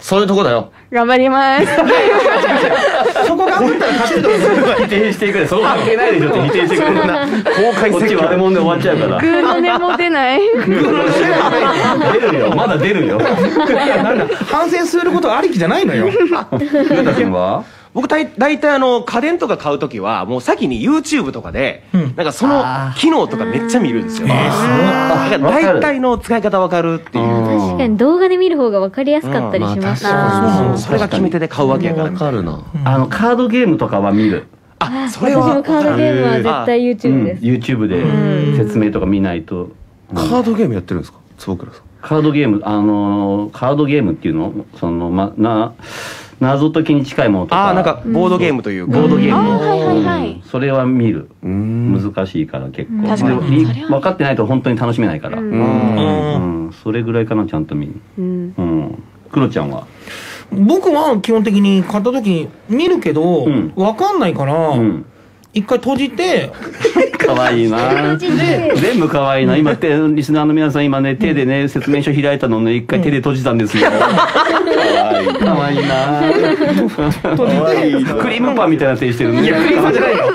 Speaker 2: そういうとこだよ。
Speaker 4: 頑張ります。
Speaker 3: そこ頑張ったら勝てると思う
Speaker 1: 否定していくれそう関係ないでしょって否定してくれるな公開こっち悪者で終わっちゃうから。
Speaker 4: グーの音 も出ない。
Speaker 1: 出るよ。まだ出るよ。
Speaker 3: なんだ反省することありきじゃないのよ。
Speaker 1: 古田君は？
Speaker 5: 僕大大体あの家電とか買う時はもう先に YouTube とかで、
Speaker 3: うん。
Speaker 5: なんかその機能とかめっちゃ見るんですよ、だから大体の使い方わかるっていう、
Speaker 6: 確かに動画で見る方が分かりやすかったりします
Speaker 2: うんまあ確かに。
Speaker 6: あー
Speaker 5: それが決め手で買うわけやから。
Speaker 2: わかるな。
Speaker 1: あのカードゲームとかは見る、
Speaker 5: あそれは
Speaker 6: 私もカードゲームは絶対
Speaker 1: う
Speaker 6: YouTube
Speaker 1: ん、
Speaker 6: です、
Speaker 1: YouTube で説明とか見ないと、
Speaker 2: カードゲームやってるんですか？坪倉さん。
Speaker 1: カードゲームあのーカードゲームっていうの？そのまな謎解きに近いものとか。
Speaker 5: ああなんかボードゲームというか、
Speaker 1: ボードゲーム、
Speaker 4: はいはいはい。
Speaker 1: うん。それは見る。難しいから結構。
Speaker 4: 確かに。
Speaker 1: 分かってないと本当に楽しめないから。
Speaker 4: う
Speaker 1: うんん、
Speaker 3: うん。
Speaker 1: それぐらいかなちゃんと見る。
Speaker 4: うん。
Speaker 1: うん。クロちゃんは？
Speaker 3: 僕は基本的に買った時見るけど、
Speaker 1: うん。
Speaker 3: わかんないから、
Speaker 1: うん
Speaker 3: 一回閉じて
Speaker 1: 可愛いな。全部可愛いな。今手リスナーの皆さん今ね手でね説明書開いたのね。一回手で閉じたんですよ。可愛い可愛いな。
Speaker 3: 閉じて。
Speaker 1: クリームパンみたいな手してるね。
Speaker 3: いやクリームパンじゃないよ。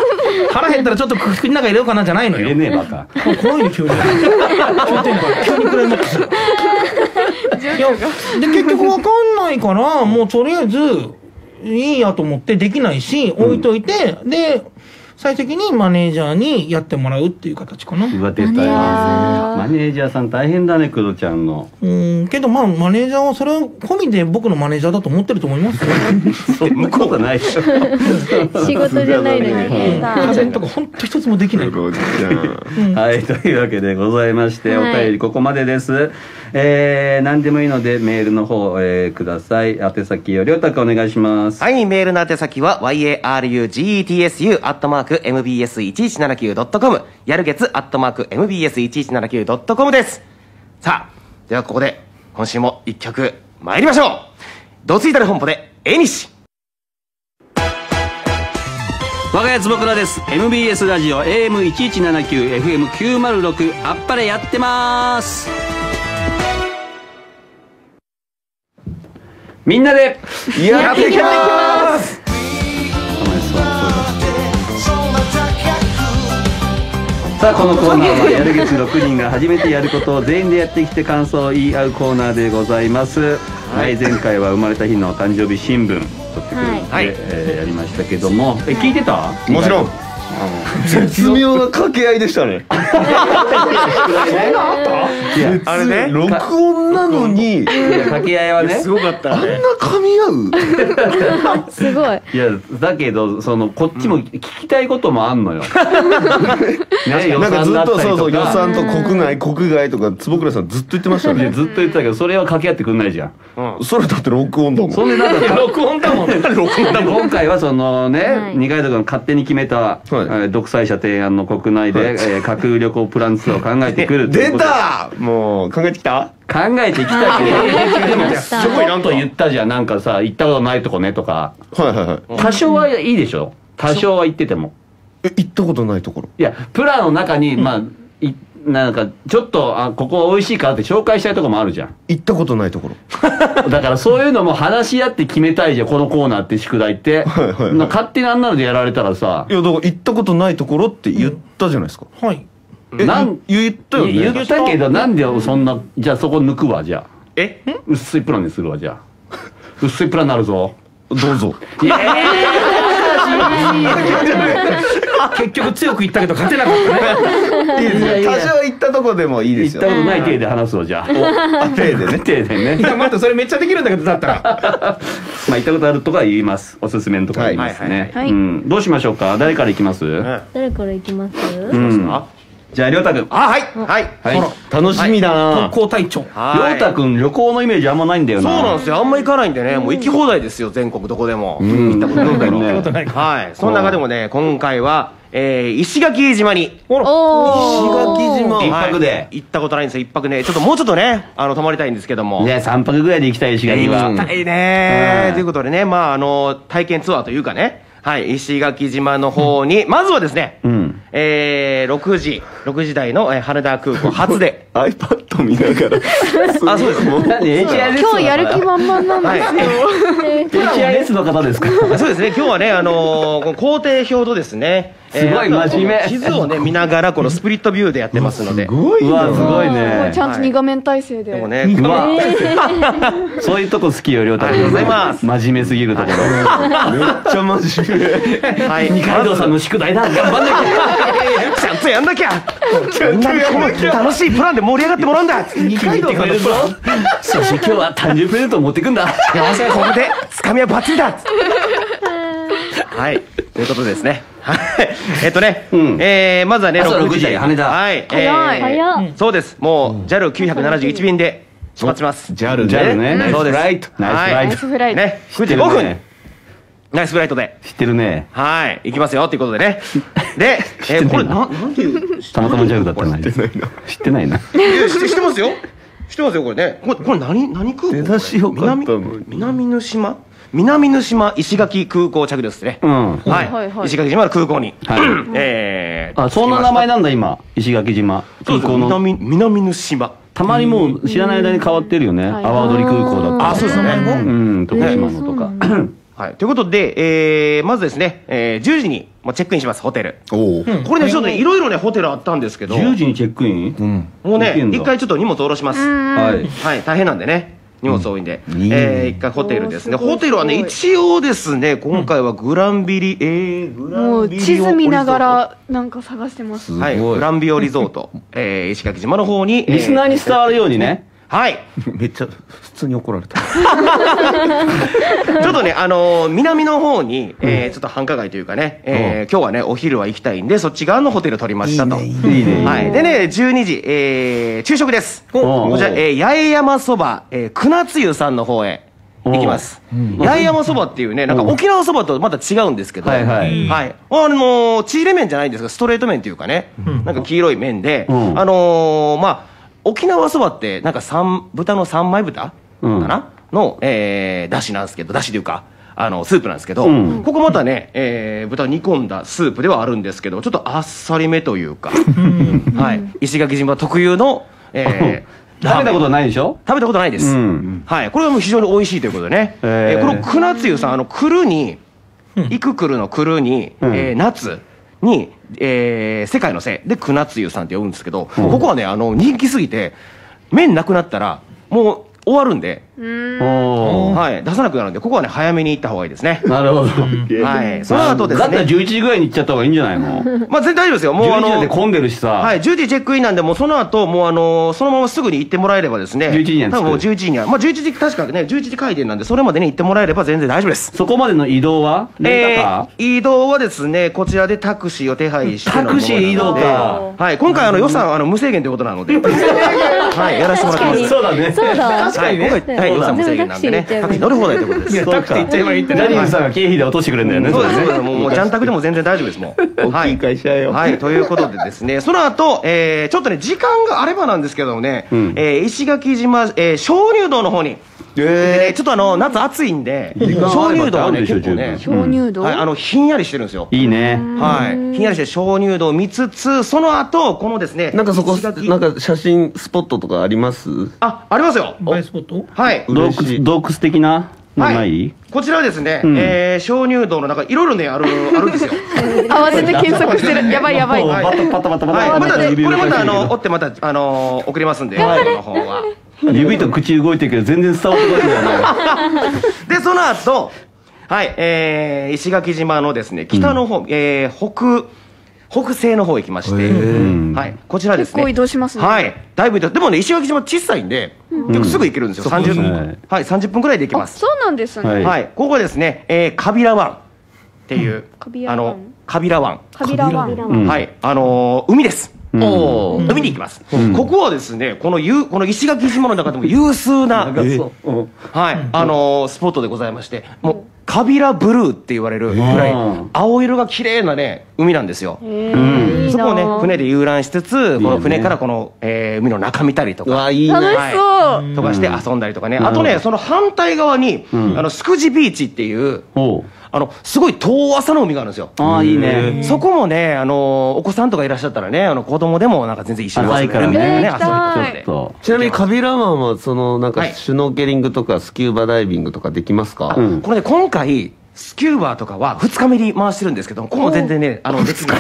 Speaker 3: 腹減ったらちょっと口の中入れようかなじゃないの
Speaker 1: 入れ
Speaker 3: よ
Speaker 1: ねえバカ。
Speaker 3: 怖いの急に。急に急にクライマックスいやで結局わかんないからもうとりあえずいいやと思ってできないし置いといて、で最終的にマネージャーにやってもらうっていう形かな。
Speaker 1: うわ出たよマネージャー。さん大変だねクロちゃんの。
Speaker 3: うん。けどまあマネージャーはそれは込みで僕のマネージャーだと思ってると思いますよ。
Speaker 1: そう向こうがないでしょ。
Speaker 6: 仕事じゃないのに
Speaker 3: 家電とか本当一つもできない。か ら
Speaker 1: はい、というわけでございまして、
Speaker 6: はい。
Speaker 1: お便りここまでです。えー、何でもいいのでメールの方、えー、ください。宛先をりょうたくお願いします。
Speaker 5: はい、メールの宛先は yarugetsu.mbs1179.com やるげつ .mbs1179.com です。さあ、ではここで今週も一曲参りましょうどついたる本舗で、えにし
Speaker 1: 我が家坪倉です。MBS ラジオ AM1179 FM906 あっぱれやってます。みんなでやっていきますさあこのコーナーはやる月6人が初めてやることを全員でやってきて感想を言い合うコーナーでございます。はい、前回は生まれた日の誕生日新聞取ってくるんで、
Speaker 6: はい。
Speaker 1: えーやりましたけども。え聞いてた？
Speaker 2: もちろん絶妙な掛け合いでしたね。
Speaker 5: あれね。
Speaker 2: 録音なのに。
Speaker 1: いや掛け合いはね。
Speaker 5: すごかった
Speaker 2: あんな
Speaker 5: ね
Speaker 2: 噛み合う？
Speaker 6: すごい。
Speaker 1: いやだけどそのこっちも聞きたいこともあんのよ、ね、予
Speaker 2: なんかずっとそうそう予算と国内国外とか坪倉さんずっと言ってましたね。
Speaker 1: でずっと言ってたけどそれは掛け合ってくんないじゃん。
Speaker 2: それだって録音だもん。
Speaker 1: そんでなん。か
Speaker 3: 録音だもん。ね
Speaker 1: 今回はそのね、
Speaker 6: はい。
Speaker 1: 二階堂君が勝手に決めた、えー独裁者提案の国内で、えー架空旅行プランツアーを考えてくるという
Speaker 2: 出たもう考えてきた？
Speaker 1: 考えてきたけど。でも
Speaker 6: ました
Speaker 1: ちょこっと言ったじゃん。なんかさ行ったことないとこねとか。
Speaker 2: はいはいはい。
Speaker 1: 多少はいいでしょ。多少は言ってても。
Speaker 2: え行ったことないところ。
Speaker 1: いやプランの中にまあいなんかちょっとあここ美味しいからって紹介したいとこもあるじゃん。
Speaker 2: 行ったことないところ。
Speaker 1: だからそういうのも話し合って決めたいじゃんこのコーナーって宿題って、
Speaker 2: はいはいはい。
Speaker 1: な勝手にあんなのでやられたらさ。
Speaker 2: いやだから行ったことないところって言ったじゃないですか、
Speaker 3: はい。
Speaker 2: え
Speaker 1: なん
Speaker 2: 言ったよね。
Speaker 1: 言ったけどなんでそんなじゃあそこ抜くわじゃあ。
Speaker 5: え？
Speaker 1: 薄いプランにするわじゃあ。薄いプランになるぞ。
Speaker 2: どうぞ。
Speaker 1: いや
Speaker 3: 結局強く言ったけど勝てなかったね。
Speaker 2: いいです
Speaker 1: いやいや。
Speaker 2: よ多少行ったとこでもいいですよ。
Speaker 1: 行ったことない体で話すわじゃあ。
Speaker 2: あ手でね。
Speaker 1: 体でね。
Speaker 3: いや待ってそれめっちゃできるんだけどだったら。
Speaker 1: まあ行ったことあるとか言います。おすすめのとか言いますね、うん、どうしましょうか？誰から行きます、
Speaker 6: 誰から行きます？
Speaker 1: うんじゃあ亮太君
Speaker 5: あはい。はい。
Speaker 1: はい。
Speaker 2: 楽しみだな、
Speaker 3: 特攻隊長。
Speaker 5: はい。
Speaker 1: 亮太君旅行のイメージあんまないんだよな。
Speaker 5: そうなんですよ。あんま行かないんでね。もう行き放題ですよ全国どこでも。
Speaker 1: うん。行ったことない
Speaker 3: 行ったこと
Speaker 1: ね
Speaker 3: ないか
Speaker 5: はい。その中でもね今回はえー石垣島に。
Speaker 6: おお
Speaker 2: 石垣島。
Speaker 1: 一泊で。
Speaker 5: はい。行ったことないんですよ。一泊ね。ちょっともうちょっとねあの泊まりたいんですけども。
Speaker 1: ね3泊ぐらいで行きたい石垣は、
Speaker 5: 行きたいね。
Speaker 1: うん。
Speaker 5: ということでね、まあ、あの、体験ツアーというかね、はい、石垣島の方に、まずはですね、
Speaker 1: うん
Speaker 5: えー、6時、6時台の、えー羽田空港初で、
Speaker 2: iPad 見ながら。
Speaker 5: あ、そうです。
Speaker 1: 何 HIS
Speaker 4: 今日やる気満々なんですよ、
Speaker 1: HIS の方ですか
Speaker 5: そうですね、今日はね、あのーこの工程表とですね、
Speaker 1: すごい真面目。
Speaker 5: 地図をね、見ながら、このスプリットビューでやってますので。
Speaker 2: ごいう
Speaker 1: わすごいね。
Speaker 4: ちゃんと二画面体制で、
Speaker 5: でもね、
Speaker 1: そういうとこ好きよ亮太
Speaker 5: ありがとうございます。
Speaker 1: 真面目すぎるところ。
Speaker 2: めっちゃ真面目
Speaker 5: はい、
Speaker 1: 二階堂さんの宿題だ。頑張んなきゃ。
Speaker 5: ちゃんとやんなきゃ。みんなにこの楽しいプランで盛り上がってもらうんだ。
Speaker 1: 二階堂さんのプランそして今日は誕生日プレゼントを持ってくんだ。
Speaker 5: よしここで。つかみはバッチリだはい。ということでですね。はい。えっとね、
Speaker 1: うん。
Speaker 5: えーまずはね
Speaker 1: 朝6時台。羽田。
Speaker 5: はい。
Speaker 4: 早い。
Speaker 5: えー
Speaker 6: 早っ
Speaker 5: そうです。もう JAL971 便で出発します。
Speaker 2: JAL
Speaker 1: ジャルね。ナイス
Speaker 5: そうです。
Speaker 1: フライト。ナイスフラ
Speaker 5: はい
Speaker 1: イト。
Speaker 4: ナイスフライト、
Speaker 5: ね。9時
Speaker 1: 知ってる
Speaker 5: 5分。
Speaker 1: ね
Speaker 5: ナイスフライトで。
Speaker 1: 知ってるね。
Speaker 5: はい。行きますよということでね。で、えーこれななんていう
Speaker 1: たまたまジャルだったん知ってないな。知ってないな。
Speaker 5: 知ってますよ。知ってますよこれね。これこれ何何空港？
Speaker 2: 出だしよかったのに。
Speaker 5: 南南の島？南の島石垣空港着ですね、
Speaker 1: うん。
Speaker 5: はい、
Speaker 4: はいはい
Speaker 5: 石垣島の空港に、
Speaker 1: はい。
Speaker 5: えー
Speaker 1: あそんな名前なんだ今。石垣島。空港の。
Speaker 5: 南南の島。
Speaker 1: たまにもう知らない間に変わってるよね。阿
Speaker 4: はい。
Speaker 1: 波踊り空港だった
Speaker 5: あそうですね。
Speaker 1: うん。徳島のとか。
Speaker 5: はい、ということで、えー、まずですね、えー、10時にもうチェックインしますホテル。
Speaker 2: おお、
Speaker 5: これねちょっとねいろいろねホテルあったんですけど。
Speaker 1: 10時にチェックイン？
Speaker 5: もうね
Speaker 1: 行けんだ
Speaker 5: 一回ちょっと荷物下ろします。
Speaker 1: はい。
Speaker 5: はい大変なんでね荷物多いんで、
Speaker 2: いいね
Speaker 5: えー、一回ホテルですね。ホテルはね一応ですね今回はグランビリ、えー、グラ
Speaker 4: もう
Speaker 5: ンビリオ
Speaker 4: 地図見ながらなんか探してます。
Speaker 5: はい。い、グランビオリゾート、えー、石垣島の方に、
Speaker 1: リスナーに伝わるようにね
Speaker 5: はい。
Speaker 2: めっちゃ普通に怒られた。
Speaker 5: ちょっとね、あのー南の方に、えーちょっと繁華街というかね、えー今日はね、お昼は行きたいんで、そっち側のホテル取りましたと。
Speaker 1: いいね。
Speaker 5: はい。でね、12時、えー昼食です。
Speaker 1: お
Speaker 5: こちら、えー八重山そば、えー、熊つゆさんの方へ行きます。八重山そばっていうね、なんか
Speaker 1: お
Speaker 5: 沖縄そばとまた違うんですけど、
Speaker 1: はいはい。
Speaker 5: はい。あのー、ちりれ麺じゃないんですが、ストレート麺っていうかね、なんか黄色い麺で、
Speaker 1: うん。
Speaker 5: あのーまあ、沖縄そばって、なんか三、豚の三枚豚か
Speaker 1: うん。
Speaker 5: な、の、えー、だしなんですけど、だしというか、あの、スープなんですけど、
Speaker 1: うん。
Speaker 5: ここまたね、えー、豚を煮込んだスープではあるんですけど、ちょっとあっさりめというか、はい。石垣島特有の、えー、
Speaker 1: 食べたことないでしょ？
Speaker 5: 食べたことないです。
Speaker 1: うん。
Speaker 5: はい。これはもう非常に美味しいということでね。えーこのくなつゆさん、あの、くるに、いくくるのくるに、
Speaker 1: うん。
Speaker 5: えー夏に、えー世界のせい。でくなつゆさんって呼ぶんですけど、
Speaker 1: うん。
Speaker 5: ここはね、あの、人気すぎて、麺なくなったら、もう、終わるんで、はい、出さなくなるんで、ここはね、早めに行った方がいいですね。
Speaker 1: なるほど。
Speaker 5: はい。その後です
Speaker 1: だったら
Speaker 5: ね。
Speaker 1: 11時ぐらいに行っちゃった方がいいんじゃないの？
Speaker 5: まあ、全然大丈夫ですよ。もうあ
Speaker 1: ?11 時
Speaker 5: の
Speaker 1: なんて、混んでるしさ。
Speaker 5: はい、10時チェックインなんで、もうその後、もうあのそのまますぐに行ってもらえればですね、
Speaker 1: 11時には
Speaker 5: 多分もう11時には、まあ11時、確かね、11時開店なんで、それまでに行ってもらえれば全然大丈夫です。
Speaker 1: そこまでの移動は？レンタカ
Speaker 5: えー移動はですね、こちらでタクシーを手配しての
Speaker 1: タクシー移動か
Speaker 5: はい、今回あの予算あの無制限ということなので、はい、やらせてもらってます。
Speaker 1: ーそうだね。
Speaker 6: そうだ
Speaker 5: はい、今回、はい、予算無制限なんでね、タクシー乗る放題ということです。
Speaker 3: タクシー行っちゃえばいいって
Speaker 1: ジャニーズさんが経費で落としてくれるんだよね。
Speaker 5: そうです。もう、もう、ジャンタクでも全然大丈夫です、もう。
Speaker 1: 大きい会社よ
Speaker 5: はい、ということでですね、その後、えー、ちょっとね、時間があればなんですけどもね、
Speaker 1: ん
Speaker 5: えー、石垣島、えー、鍾乳洞の方に、でねちょっとあの、夏暑いんで、鍾乳洞はね、結構ね、
Speaker 4: 鍾乳洞、
Speaker 5: はい、あの、ひんやりしてるんですよ。
Speaker 1: いいね。
Speaker 5: はい。ひんやりして鍾乳洞を見つつ、その後、このですね、
Speaker 2: なんかそこなんか写真スポットとかあります？
Speaker 5: あ、ありますよ。
Speaker 3: 映えスポット？
Speaker 5: はい。
Speaker 1: 洞窟、洞窟的な？の
Speaker 5: は
Speaker 1: ない？い
Speaker 5: こちらはですね、
Speaker 1: ん
Speaker 5: えー、鍾乳洞の中、いろいろね、ある、あるんですよ。
Speaker 4: 慌てて検索してるやばいやばい
Speaker 1: もうバタパタパタパ
Speaker 5: はい。
Speaker 1: タ
Speaker 5: またね、これまたあの、追
Speaker 1: の
Speaker 5: ってまた、あのー、送りますんで、この方は。
Speaker 1: 指と口動いてるけど全然伝わってこないんだよね。
Speaker 5: で、その後、はい、えー、石垣島のですね、北の方、えー、北、北西の方行きまして、
Speaker 1: ん
Speaker 5: はい、こちらですね。
Speaker 4: 結構移動しますね
Speaker 5: はい、だいぶ移動。でもね、石垣島小さいんで、結構すぐ行けるんですよ。30
Speaker 1: そうですね
Speaker 5: 分。はい、30分くらいで行けます。
Speaker 4: あそうなんですね、
Speaker 1: はい
Speaker 5: はい、ここはですね、えー、カビラ湾っていう、
Speaker 4: カビラ湾
Speaker 5: あの、カビラ湾。
Speaker 4: カビラ湾
Speaker 1: うん
Speaker 5: はい、あのー海です。
Speaker 2: おー。
Speaker 5: 海に行きます、ここはですね、このゆこの石垣島の中でも有数な、
Speaker 1: うん。
Speaker 5: はい、あのースポットでございまして、もう、カビラブルーって言われるぐらい
Speaker 1: うん、
Speaker 5: 青色が綺麗なね、海なんですよ。
Speaker 4: へー。いい
Speaker 5: そこをね、
Speaker 4: な
Speaker 5: 船で遊覧しつつ、この船からこの、えー海の中見たりとか。
Speaker 2: いいね。
Speaker 4: 楽しそう、
Speaker 5: とかして遊んだりとかね。
Speaker 1: ん。
Speaker 5: あとね、その反対側に、あの、スクジビーチっていう、
Speaker 1: おう
Speaker 5: あの、すごい遠浅の海があるんですよ。
Speaker 1: ああ、いいね。
Speaker 5: そこもね、あの、お子さんとかいらっしゃったらね、あの、子供でもなんか全然一緒に遊べる
Speaker 1: 浅いからね。
Speaker 5: みたいなね、遊び
Speaker 1: ちと。
Speaker 2: ちなみにカビラマンはそのなんか
Speaker 5: はい。
Speaker 2: シュノーケリングとかスキューバダイビングとかできますか、
Speaker 1: うん
Speaker 5: これね、今回、スキューバーとかは2日目に回してるんですけど、ここも全然ね、あの、別に。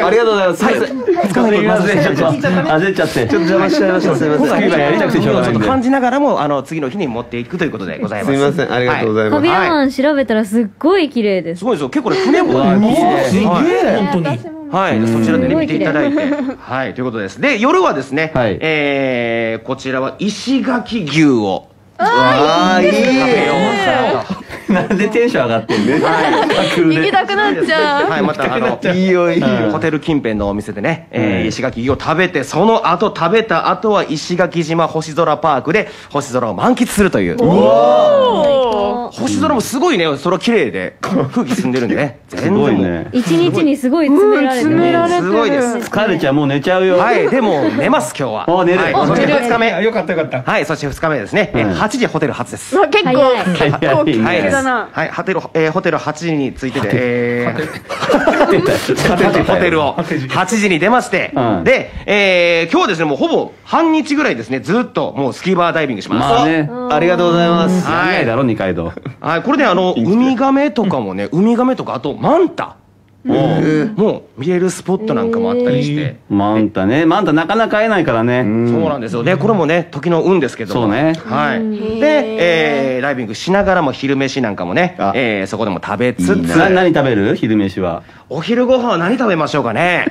Speaker 2: ありがとうございます。すいません。
Speaker 5: 2日目に回してるんです
Speaker 1: ちょっと焦っちゃって。ちょっと
Speaker 2: 邪魔しちゃいました。すいません。
Speaker 1: スキューバやりたくてしょうがないんで
Speaker 5: ちょっと感じながらも、あの、次の日に持っていくということでございますす。
Speaker 2: いません。ありがとうございます。
Speaker 6: カビラマン調べたらすっごい綺麗です
Speaker 5: す。ごいですよ。結構ね、船も
Speaker 1: すげえ
Speaker 5: はい
Speaker 3: 本当に
Speaker 5: はい、そちらでね、
Speaker 6: すごい
Speaker 5: 見ていただいて。はい、ということです。で、夜はですね、
Speaker 1: はい
Speaker 5: えー、こちらは石垣牛を
Speaker 2: ああ、いい。
Speaker 5: 食べようか
Speaker 1: なんでテンション上がってんね。
Speaker 4: 行きたくなっちゃう、
Speaker 5: はい、またあの、
Speaker 2: いいよ、いいよ。
Speaker 5: ホテル近辺のお店でね、えー
Speaker 1: うん
Speaker 5: 石垣牛を食べて、その後食べた後は石垣島星空パークで星空を満喫するという。星空もすごいね、空綺麗で、空気澄んでるんでね。全
Speaker 1: す
Speaker 5: 然
Speaker 1: ね。
Speaker 6: 一日にすごい詰められて
Speaker 4: 詰められてる。
Speaker 5: すごいです。
Speaker 1: 疲れちゃう、もう寝ちゃうよ。
Speaker 5: はい、でも寝ます今日は。
Speaker 1: お寝る。
Speaker 5: はい、そして2日
Speaker 3: あ
Speaker 5: 目。
Speaker 3: よかったよかった。
Speaker 5: はい、そして2日目ですね。えー8時ホテル初です。
Speaker 4: あ結構。
Speaker 6: 早い
Speaker 4: 結
Speaker 1: い。
Speaker 5: はい、
Speaker 4: 麗だな、
Speaker 5: はい、ホテル、えーホテル8時に着いてて、えー、ホテルを8時に出まして、
Speaker 1: うん。
Speaker 5: で、えー、今日はですね、もうほぼ半日ぐらいですね、ずっともうスキーバーダイビングします。
Speaker 1: まあね。
Speaker 2: ありがとうございます。
Speaker 1: やんないだろ、二階堂。
Speaker 5: はい、これね、あの、ウミガメとかもね、ウミガメとか、あとマンタ。も、もう見れるスポットなんかもあったりして、
Speaker 1: マンタね。マンタなかなか会えないからね。
Speaker 5: そうなんですよ。で、これもね、時の運ですけども。
Speaker 1: そうね。
Speaker 5: はい。
Speaker 4: ー。
Speaker 5: で、えー、ダイビングしながらも昼飯なんかもね
Speaker 2: あ、
Speaker 5: えー、そこでも食べつつ、
Speaker 1: な何食べる？昼飯は。
Speaker 5: お昼ご飯は何食べましょうかね。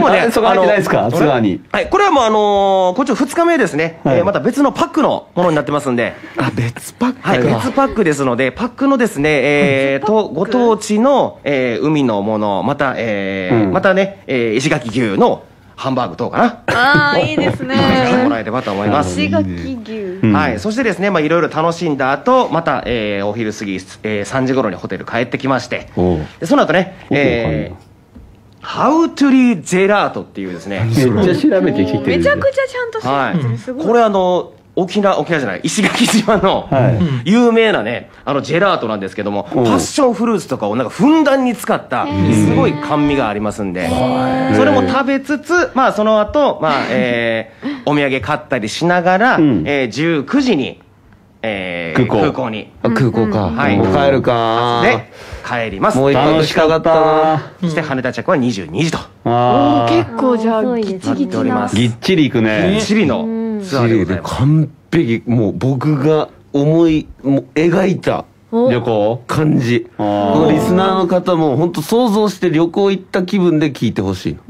Speaker 5: もね、
Speaker 1: あそこ入ってないですか？ツアーに。
Speaker 5: はい、これはもうあのーこっち2日目ですね。
Speaker 1: はい
Speaker 5: えーまた別のパックのものになってますんで。
Speaker 2: あ、別パック
Speaker 5: はい、別パックですので、パックのですね、えー、と、ご当地の、えー、海のもの、また、えー
Speaker 1: うん
Speaker 5: またね、えー、石垣牛のハンバーグ等かな。
Speaker 4: ああいいですね
Speaker 5: もらえればと思います。
Speaker 4: 石垣牛
Speaker 1: うん
Speaker 5: はい。そしてですね、まあいろいろ楽しんだ後、また、えー、お昼過ぎ、えー、3時頃にホテル帰ってきまして、でその後ね、えー、ハウトゥリージェラートっていうですね、
Speaker 1: めっちゃ調べてきてる。
Speaker 4: めちゃくちゃちゃんと
Speaker 5: は
Speaker 4: してるす。
Speaker 5: い。
Speaker 4: ごい。
Speaker 5: これあの、沖縄、沖縄じゃない、石垣島の
Speaker 1: はい。
Speaker 5: 有名なね、あのジェラートなんですけども、パ
Speaker 1: うん。
Speaker 5: ッションフルーツとかをなんかふんだんに使った、すごい甘味がありますんで、それも食べつつ、まあその後、まあ、えー、お土産買ったりしながら、
Speaker 1: うん。
Speaker 5: えー、19時に、えー、
Speaker 1: 空港
Speaker 5: 空港に、
Speaker 2: あ空港か。
Speaker 5: はい
Speaker 2: もう帰るか。
Speaker 5: で、帰ります。
Speaker 2: もう一泊
Speaker 1: 楽しかった。
Speaker 5: そして羽田着は22時と
Speaker 1: ああ。
Speaker 4: 結構じゃあ
Speaker 6: 遅いです
Speaker 4: ギチギチな
Speaker 5: なっております
Speaker 1: ぎっちりいくね。
Speaker 5: チリのツアーでございます。
Speaker 2: 完璧もう僕が思いもう描いた
Speaker 6: お
Speaker 1: 旅行？
Speaker 2: 感じ。このリスナーの方も本当想像して旅行行った気分で聞いてほしい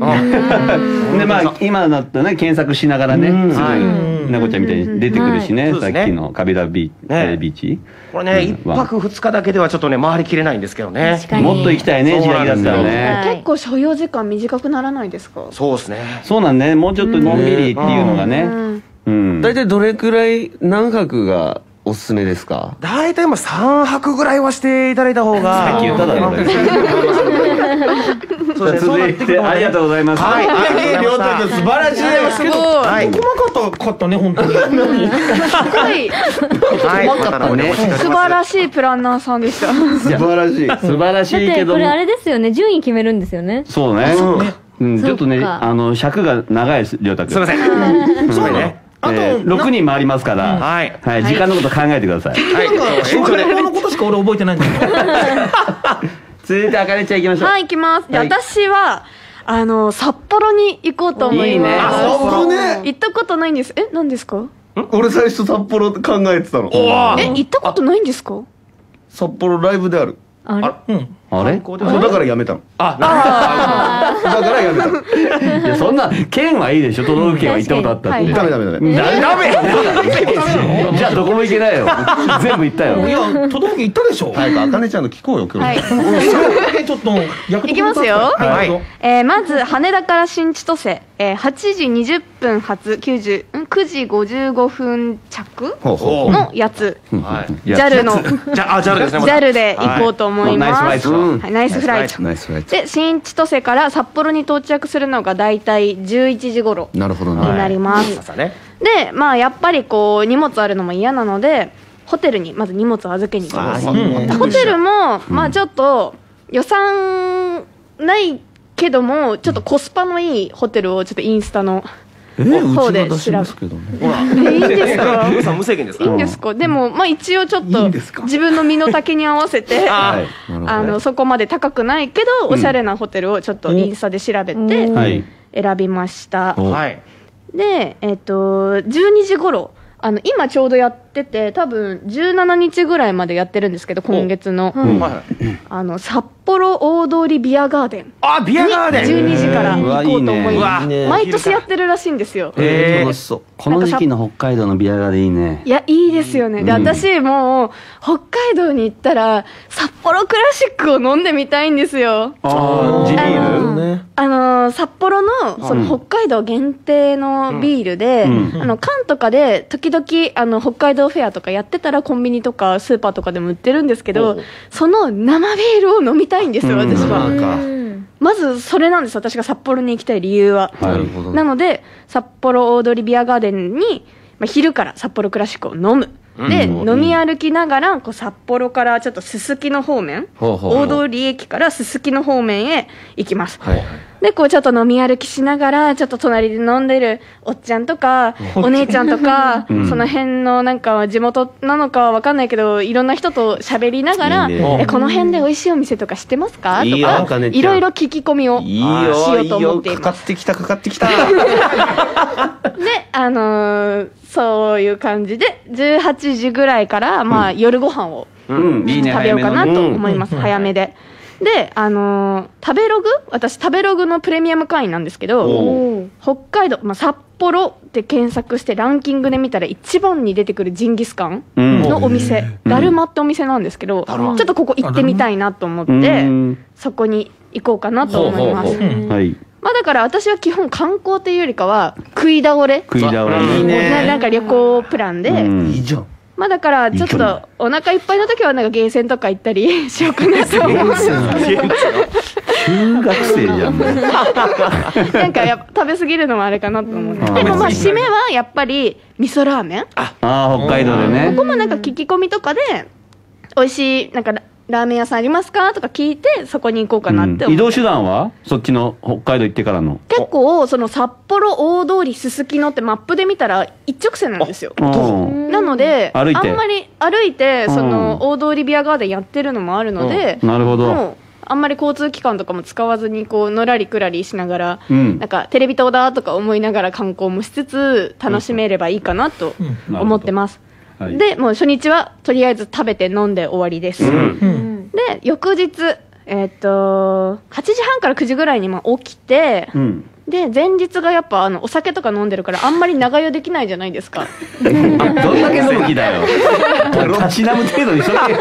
Speaker 1: でまあ今だったらね検索しながらね
Speaker 2: うん。
Speaker 1: すぐ
Speaker 5: はい。
Speaker 1: なこちゃんみたいに出てくるしね
Speaker 5: そうですね
Speaker 1: さっきのカビラビ
Speaker 5: ね。
Speaker 1: ービーチ。
Speaker 5: これね、一泊二日だけではちょっとね、回りきれないんですけどね。
Speaker 6: 確かに。
Speaker 1: もっと行きたいね
Speaker 5: そう
Speaker 1: 時代だったらね
Speaker 6: はい
Speaker 4: 結構所要時間短くならないですか？
Speaker 5: そうですね。
Speaker 1: そうなんね。もうちょっとのんびりっていうのが
Speaker 4: う
Speaker 1: ね
Speaker 4: ん。
Speaker 1: うん。
Speaker 2: 大体どれくらい何泊がおすすめですか？
Speaker 5: 大体まあ3泊ぐらいはしていただいた方が。
Speaker 1: さっき言っただろ俺
Speaker 5: そうですね。
Speaker 1: 続いてありがとうございます。
Speaker 5: はい。
Speaker 3: い。やいや、りょうたくん素晴らしいですけど、
Speaker 5: はい。
Speaker 3: 細かかったね、本当に。
Speaker 4: すごい
Speaker 5: はい。
Speaker 1: 細かったね。
Speaker 4: 素晴らしいプランナーさんでした。
Speaker 2: 素晴らしい。
Speaker 1: 素晴らしいけど
Speaker 6: これあれですよね。順位決めるんですよね。
Speaker 1: そうね。うんちょっとねあの尺が長いですりょうたくん
Speaker 5: すみません。
Speaker 3: そう
Speaker 5: ね。
Speaker 3: あと、
Speaker 1: えー6人回りますから。
Speaker 5: はい。
Speaker 1: はい時間のこと考えてください。
Speaker 5: はい。
Speaker 3: 小学校のことしか俺覚えてないんだけど。
Speaker 1: 続いてあかねちゃん行きましょう。
Speaker 4: はい行きます。で
Speaker 1: はい。
Speaker 4: 私はあの札幌に行こうと思います。
Speaker 1: いいね。あ
Speaker 2: 札幌ね。
Speaker 4: 行ったことないんです。え何ですか？
Speaker 2: 俺最初札幌考えてたの。
Speaker 4: え行ったことないんですか？
Speaker 2: 札幌ライブである。
Speaker 6: あれ？
Speaker 3: うん。
Speaker 1: あれ？
Speaker 2: そうだからやめたの。
Speaker 5: あ、
Speaker 2: だからやめたの。
Speaker 1: いやそんな県はいいでしょ。都道府県は行ったことあったって。
Speaker 4: はい
Speaker 2: ダメダメダメ。
Speaker 1: ダメ。じゃあどこも行けないよ。全部行ったよ。
Speaker 3: いや、都道府県行ったでしょ。
Speaker 2: 早くあかねちゃん。の聞こうよ今
Speaker 4: はい
Speaker 2: 日
Speaker 3: えちょっと、逆
Speaker 4: 行きますよ。
Speaker 3: はい。
Speaker 4: まず羽田から新千歳、えー8時20分発90ん9時55分着のやつ。JAL の。
Speaker 5: じゃあ、あ、JAL で
Speaker 4: 行こうと思います、
Speaker 1: ナイスフライト。
Speaker 2: うん。
Speaker 4: はい、ナイスフライト。
Speaker 2: ナイスフライト。
Speaker 4: で新千歳から札幌に到着するのが大体11時頃
Speaker 2: なるほど
Speaker 4: に
Speaker 2: な
Speaker 4: なります。でまあやっぱりこう荷物あるのも嫌なのでホテルにまず荷物を預けに行きます。ホテルもまあちょっと予算ないけどもちょっとコスパのいいホテルをちょっとインスタの
Speaker 2: えー
Speaker 4: 方で
Speaker 2: うちが出しますけどね。
Speaker 5: ほら。
Speaker 4: えいいんですか？
Speaker 5: 皆さん無制限ですか
Speaker 4: いいんですか？でもまあ一応ちょっと自分の身の丈に合わせて
Speaker 5: あ
Speaker 4: のそこまで高くないけどおしゃれなホテルをちょっとインスタで調べて選びました。
Speaker 1: お
Speaker 5: はい。
Speaker 4: でえっ、と12時頃あの今ちょうどやってて多分17日ぐらいまでやってるんですけど今月の。
Speaker 5: はい。
Speaker 4: あの札幌大通ビアガーデン。
Speaker 5: あ、ビアガーデン。
Speaker 4: 12時から行こうと思います。
Speaker 5: うわ
Speaker 2: いいね。
Speaker 4: 毎年やってるらしいんですよ。
Speaker 5: えー。
Speaker 2: 楽しそう。
Speaker 1: この時期の北海道のビアガーでいいね。
Speaker 4: いやいいですよね。で
Speaker 1: うん。
Speaker 4: 私もう北海道に行ったら札幌クラシックを飲んでみたいんですよ。
Speaker 1: ああール？
Speaker 4: の
Speaker 2: ね。
Speaker 4: あのー札幌のその北海道限定のビールで、
Speaker 1: うん。
Speaker 4: あの缶とかで時々あの北海道フェアとかやってたらコンビニとかスーパーとかでも売ってるんですけどその生ビールを飲みたいんですよ、
Speaker 1: うん。
Speaker 4: 私は。まずそれなんです私が札幌に行きたい理由は、
Speaker 1: はい。
Speaker 2: な
Speaker 4: なので札幌大通ビアガーデンに、まあ、昼から札幌クラシックを飲む。で、
Speaker 1: うん。
Speaker 4: 飲み歩きながらこう札幌からちょっとすすきの方面大通駅からすすきの方面へ行きます、
Speaker 2: はい
Speaker 4: でこうちょっと飲み歩きしながらちょっと隣で飲んでるおっちゃんとかお姉ちゃんとか、
Speaker 1: うん。
Speaker 4: その辺のなんか地元なのかは分かんないけどいろんな人と喋りながら
Speaker 2: ね。
Speaker 4: えこの辺で美味しいお店とか知ってますか?」とかいろいろ聞き込みをしよ
Speaker 2: よ
Speaker 4: うと思っています。
Speaker 2: かってきたかかってきた。
Speaker 4: であのーそういう感じで18時ぐらいから、まあ、夜ご飯を
Speaker 1: うん。
Speaker 4: 食べようかなと思い
Speaker 1: ま
Speaker 4: ます、早めで。で、あのー食べログ？私、食べログのプレミアム会員なんですけど
Speaker 1: お、
Speaker 4: 北海道、まあ、札幌って検索してランキングで見たら一番に出てくるジンギスカン
Speaker 1: うん。
Speaker 4: のお店、だるまってお店なんですけど、ちょっとここ行ってみたいなと思って、
Speaker 1: うん。
Speaker 4: そこに行こうかなと思います。
Speaker 1: はい。
Speaker 4: まあだから私は基本観光っていうよりかは食い倒れ。
Speaker 1: 食い倒れ。
Speaker 2: いいね。
Speaker 4: ななんか旅行プランで、
Speaker 1: うん。
Speaker 2: いいじゃん
Speaker 4: まあだからちょっとお腹いっぱいの時はなんかゲーセンとか行ったり しようかなと思います。
Speaker 1: 中学生じゃん。
Speaker 4: なんかやっぱ食べ過ぎるのもあれかなと思って。
Speaker 1: うん
Speaker 4: でもまあ締めはやっぱり味噌ラーメン。こ
Speaker 1: ああ北海道でね。
Speaker 4: こもなんか聞き込みとかで美味しいなんかララーメン屋さんありますか？とか聞いてそこに行こうかなって思って。
Speaker 1: うん。移動手段は？そっちの北海道行ってからの。
Speaker 4: 結構その札幌大通りすすきのってマップで見たら一直線なんですよ。
Speaker 1: うん。
Speaker 4: なのであんまり歩いて
Speaker 1: うん。
Speaker 4: その大通りビアガーデンやってるのもあるので
Speaker 1: なるほど。
Speaker 4: あんまり交通機関とかも使わずにこうのらりくらりしながら、
Speaker 1: うん。
Speaker 4: なんかテレビ塔だとか思いながら観光もしつつ楽しめればいいかなと思ってます、
Speaker 1: はい。
Speaker 4: でもう初日はとりあえず食べて飲んで終わりです、
Speaker 3: うん。
Speaker 4: で翌日えっと8時半から9時ぐらいにまあ起きて、
Speaker 1: うん
Speaker 4: で前日がやっぱあのお酒とか飲んでるからあんまり長湯できないじゃないですか。
Speaker 1: どんだけ飲む気だよ。たしなむ程度にしとけよ。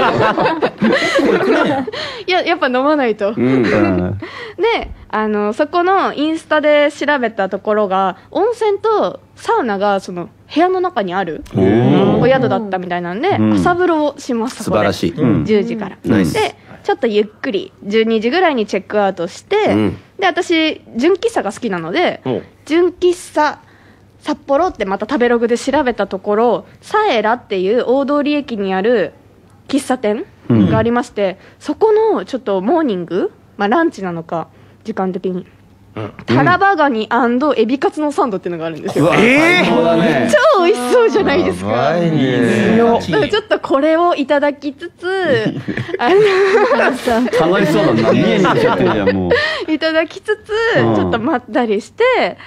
Speaker 4: いややっぱ飲まないと、
Speaker 1: うん。
Speaker 4: であのそこのインスタで調べたところが温泉とサウナがその部屋の中にある
Speaker 1: お
Speaker 4: 宿だったみたいなんで、
Speaker 1: うん。
Speaker 4: 朝風呂をします
Speaker 2: 素晴らしい。
Speaker 1: うん。
Speaker 4: 10時から、でちょっとゆっくり12時ぐらいにチェックアウトして、
Speaker 2: うん。
Speaker 4: で私純喫茶が好きなので
Speaker 5: お
Speaker 4: 純喫茶札幌ってまた食べログで調べたところサエラっていう大通駅にある喫茶店がありまして、そこのちょっとモーニング、まあ、ランチなのか時間的に、タラバガニエビカツのサンドっていうのがあるんですよ。
Speaker 1: ええそうだね。
Speaker 4: 超美味しそうじゃないですか。ちょっとこれをいただきつつ あの
Speaker 1: 楽しそうだな。ニヤニヤしちゃってるじゃんもう。
Speaker 4: いただきつつ、
Speaker 1: うん。
Speaker 4: ちょっと待ったりして、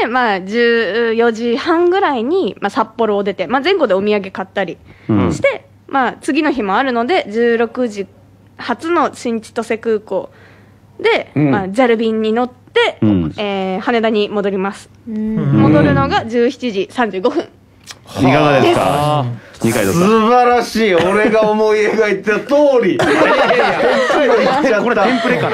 Speaker 4: で、まあ、14時半ぐらいに、まあ、札幌を出て、まあ、前後でお土産買ったり
Speaker 1: うん。
Speaker 4: して、まあ、次の日もあるので、16時初の新千歳空港で、
Speaker 2: うん。
Speaker 4: まあ、JAL 便に乗って、
Speaker 1: うん。
Speaker 4: えー羽田に戻ります。
Speaker 6: うん。
Speaker 4: 戻るのが17時35分。
Speaker 1: いか？がですか？
Speaker 2: 素晴らしい。俺が思い描いてた通り。いやいやいや。これテンプレか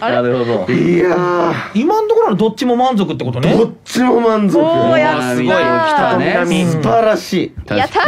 Speaker 1: な。るほど。
Speaker 2: いや
Speaker 3: 今のところのどっちも満足ってことね。
Speaker 2: ーどっちも満足。
Speaker 4: おーやった
Speaker 1: すごい。来たね。
Speaker 2: 素晴らしい。
Speaker 4: やったー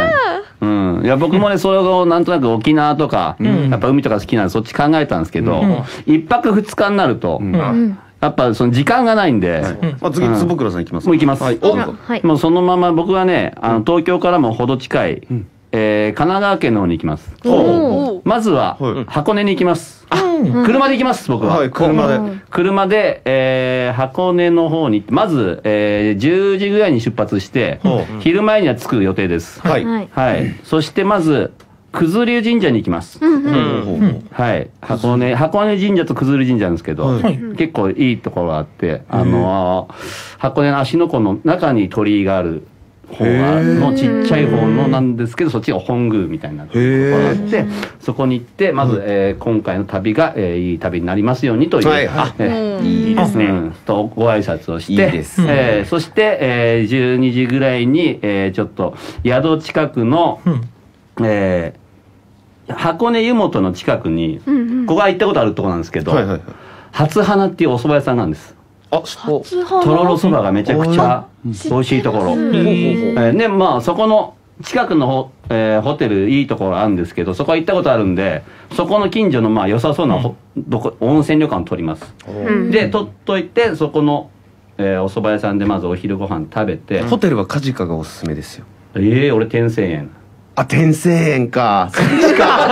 Speaker 1: うん、いや僕もねそれをなんとなく沖縄とか、やっぱ海とか好きなんでそっち考えたんですけど、一泊二日になると、
Speaker 3: うん。
Speaker 1: やっぱその時間がないんで、
Speaker 2: まあ次坪倉さん行きます
Speaker 1: もう行きます、
Speaker 2: お
Speaker 6: はい。
Speaker 1: もうそのまま僕はねあの東京からも程近い、えー神奈川県の方に行きます。
Speaker 4: おー
Speaker 1: まずは
Speaker 2: はい。
Speaker 1: 箱根に行きます、
Speaker 3: うん。
Speaker 1: 車で行きます僕は、
Speaker 2: はい車で。
Speaker 1: 車で、えー箱根の方に行ってまず、えー10時ぐらいに出発して、
Speaker 2: ほ
Speaker 1: 昼前には着く予定です、
Speaker 2: はい。
Speaker 6: はい。
Speaker 1: はい、そしてまず九頭龍神社に行きます、
Speaker 2: うん
Speaker 1: はい、箱根箱根神社と九頭龍神社なんですけど、
Speaker 2: はい。
Speaker 1: 結構いいところがあって、あのー箱根の芦ノ湖の中に鳥居がある方がのちっちゃい方のなんですけどそっちが本宮みたいなところがあってそこに行ってまず、えー今回の旅が、えーいい旅になりますようにという、
Speaker 2: はいはい。
Speaker 1: えー
Speaker 4: うん。
Speaker 5: いいですね、
Speaker 1: うん。とご挨拶をして
Speaker 2: い
Speaker 1: えーそして、えー12時ぐらいに、えーちょっと宿近くの、
Speaker 3: うん。
Speaker 1: えー箱根湯本の近くに、
Speaker 4: うんうん。
Speaker 1: ここは行ったことあるところなんですけど、
Speaker 2: はいはいはい。
Speaker 1: 初花っていうお蕎麦屋さんなんです
Speaker 2: あそう。
Speaker 4: 初花
Speaker 1: とろろそばがめちゃくちゃ美味しいところ、
Speaker 4: うん
Speaker 1: えーでまあそこの近くのホ,、えーホテルいいところあるんですけどそこは行ったことあるんでそこの近所のまあ良さそうなほ、どこ温泉旅館を取ります、
Speaker 4: うん。
Speaker 1: で取っといてそこの、えーお蕎麦屋さんでまずお昼ご飯食べて、
Speaker 2: ホテルはカジカがおすすめですよ。
Speaker 1: ええ俺天泉園
Speaker 2: あ天泉園か。そっちか。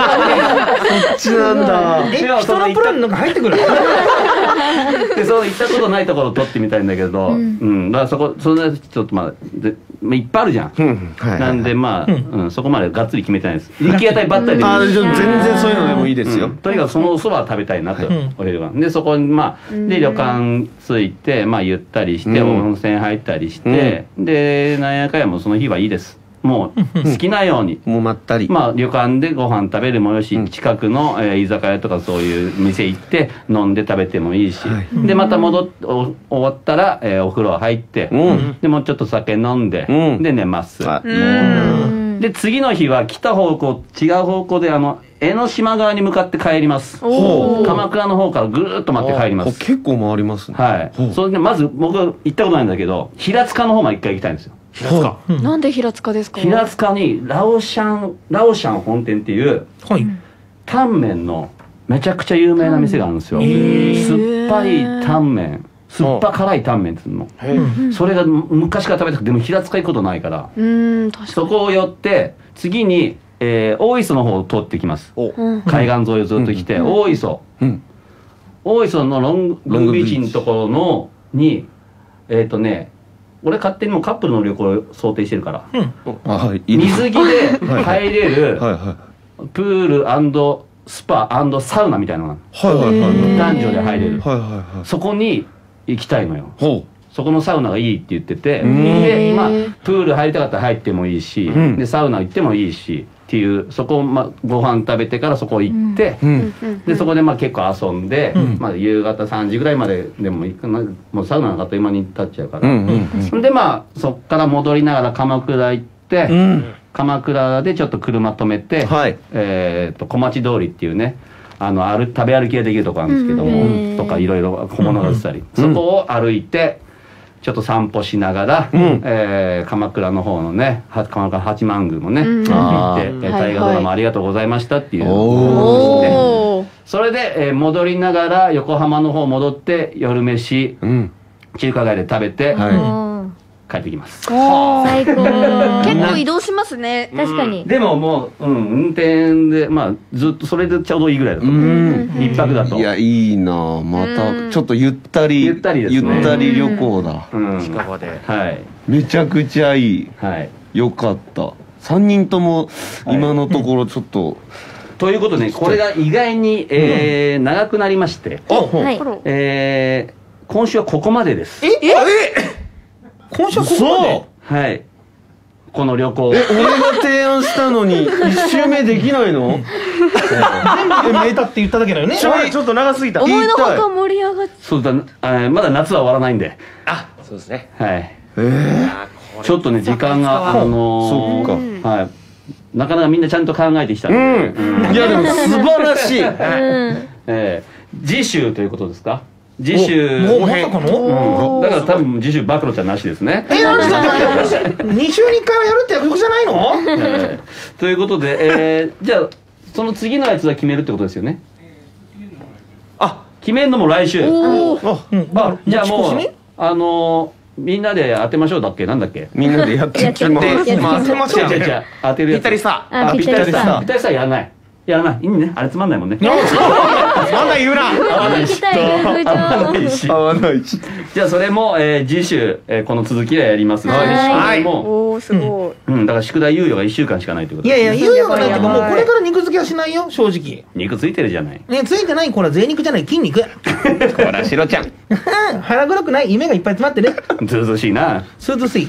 Speaker 2: そっちなんだ。
Speaker 3: え
Speaker 1: いや
Speaker 3: 人のプランなんか入ってくる
Speaker 1: でその行ったことないところを取ってみたいんだけど、うん。だからそこそれちょっとまあでまあいっぱいあるじゃん、
Speaker 2: うん。はいはい
Speaker 1: なんでまあ、うん。そこまでがっつり決めてないです。行き当たりばったりで
Speaker 2: あ全然そういうのでもいいですよ、
Speaker 1: うん。とにかくそのお蕎麦を食べたいなと、
Speaker 3: うん。
Speaker 1: お昼ご飯でそこにまあで旅館着いてまあゆったりして、
Speaker 2: うん。
Speaker 1: 温泉入ったりして、でなんやかんやもうその日はいいですもう好きなように、
Speaker 2: もうまったり、
Speaker 1: まあ旅館でご飯食べるもよし、
Speaker 2: うん。
Speaker 1: 近くの、えー居酒屋とかそういう店行って飲んで食べてもいいし、
Speaker 2: はい。
Speaker 1: でまた戻っお終わったら、えーお風呂入って、
Speaker 2: うん。
Speaker 1: でもうちょっと酒飲んで、
Speaker 2: うん。
Speaker 1: で寝ます、
Speaker 2: あ
Speaker 6: うん。
Speaker 1: で次の日は来た方向違う方向であの江ノ島側に向かって帰ります。鎌倉の方からぐーっと回って帰ります。
Speaker 2: あ結構回りますね。
Speaker 1: はい。それでまず僕行ったことないんだけど平塚の方まで一回行きたいんですよ
Speaker 2: 平塚。
Speaker 4: なんで平塚ですか？
Speaker 1: 平塚にラオシャンラオシャン本店っていう
Speaker 3: はい。
Speaker 1: タンメンのめちゃくちゃ有名な店があるんですよ、酸っぱいタンメン。酸っぱ辛いタンメンっていうの。
Speaker 5: へえ
Speaker 1: それが昔から食べたくてでも平塚行くことないから。
Speaker 4: うーん確か
Speaker 1: そこを寄って次に、えー大磯の方を通ってきます。海岸沿いをずっと来て、大磯。
Speaker 2: うん。
Speaker 1: 大磯のロングロングビーチのところのにえっ、とね俺勝手にもうカップルの旅行を想定してるから。水着で入れるプールスパサウナみたいなのが男女で入れる。
Speaker 2: はいはいはい。
Speaker 1: そこに行きたいのよ。
Speaker 2: ほ
Speaker 1: そこのサウナがいいって言ってて。
Speaker 2: ん。
Speaker 1: で、まあ、プール入りたかったら入ってもいいし、
Speaker 2: ん。
Speaker 1: でサウナ行ってもいいしっていうそこを、まあ、ご飯食べてからそこ行って、
Speaker 2: ううん。
Speaker 1: でそこでまあ結構遊んで、まあ、夕方3時ぐらいまででもいいかなもうサウナなんかあっという間に経っちゃうから、
Speaker 2: うんうん
Speaker 1: でまあそっから戻りながら鎌倉行って、
Speaker 3: うん。
Speaker 1: 鎌倉でちょっと車止めて、
Speaker 2: はい。
Speaker 1: えー、と小町通りっていうねあの歩食べ歩きができるとこあるんですけども、
Speaker 6: うん。
Speaker 1: とかいろいろ小物が売ってたり、そこを歩いてちょっと散歩しながら、
Speaker 2: ん。
Speaker 1: えー鎌倉の方のねは鎌倉八幡宮もね、
Speaker 4: うん。
Speaker 1: 行って、え大河ドラマありがとうございましたっていう、
Speaker 2: お
Speaker 4: おー。
Speaker 1: それで、えー戻りながら横浜の方戻って夜飯
Speaker 2: うん。
Speaker 1: 中華街で食べて、
Speaker 2: はい。
Speaker 6: うん
Speaker 1: 帰ってきます。
Speaker 6: 最高。
Speaker 4: 結構移動しますね。
Speaker 6: 確かに。
Speaker 1: でももう、うん、運転でまあずっとそれでちょうどいいぐらいだと。一泊だと。
Speaker 2: いやいいな。ま
Speaker 4: うん。
Speaker 2: たちょっとゆったり
Speaker 1: ゆったりですね。
Speaker 2: ゆったり旅行だ。
Speaker 1: うん。
Speaker 5: 近場で。
Speaker 1: はい。
Speaker 2: めちゃくちゃいい。
Speaker 1: はい。
Speaker 2: よかった。3人とも今のところちょっと。
Speaker 1: ということでこれが意外に、えー長くなりまして、
Speaker 6: はい。
Speaker 1: えー今週はここまでです
Speaker 3: 今週はここまで？
Speaker 1: はい。この旅行。
Speaker 2: え俺が提案したのに一周目できないの？
Speaker 3: 全部で見えたって言っただけだよね。
Speaker 5: ちょちょっと長すぎた。
Speaker 4: 思いのほか盛り上がっ
Speaker 1: そうだ、えーまだ夏は終わらないんで。
Speaker 5: あそうですね。
Speaker 1: はい。
Speaker 2: え
Speaker 5: あこれ
Speaker 1: ちょっとね時間があのー
Speaker 2: そっ
Speaker 4: うん
Speaker 1: はい。なかなかみんなちゃんと考えてきたんで、
Speaker 2: うんいやでも素晴らしい。
Speaker 6: う ん
Speaker 1: えー次週ということですか？次週
Speaker 3: もうまさかの？
Speaker 1: うん。だから多分次週暴露ちゃんなしですね。
Speaker 3: えなんでだって2週に1回はやるって約束じゃないの？
Speaker 1: えー。ということで、えーじゃあその次のやつは決めるってことですよね？
Speaker 5: あ。
Speaker 1: 決めるのも来週。
Speaker 5: あ
Speaker 3: うん。
Speaker 1: あじゃあもうあのーみんなで当てましょうだっけ？なんだっけ？
Speaker 2: みんなでやってきます。
Speaker 6: やって
Speaker 5: まあ
Speaker 6: やって
Speaker 5: ま
Speaker 1: 違う違う違う当てる
Speaker 5: ぴ
Speaker 1: やつ。
Speaker 5: ったりさ
Speaker 6: あぴったりさ
Speaker 1: ぴったりさやらないやらないいいねあれつまんないもんね。
Speaker 5: まだ言うな。
Speaker 6: いね部
Speaker 1: 合わない
Speaker 6: 長
Speaker 1: し
Speaker 2: 合わないし。
Speaker 1: じゃあそれも、えー次週、えーこの続きはやります。
Speaker 6: はい。
Speaker 1: も、
Speaker 4: おーすごい。
Speaker 1: うん、だから宿題猶予が1週間しかないってこと。
Speaker 3: いやいや猶予がないっていうかもうこれから肉付けはしないよ正直。
Speaker 1: 肉ついてるじゃない。
Speaker 3: ねついてないこれは贅肉じゃない。筋肉。
Speaker 5: ほらシロちゃん。
Speaker 3: 腹黒くない夢がいっぱい詰まってる。
Speaker 1: ずうずうしいな。
Speaker 3: 涼しい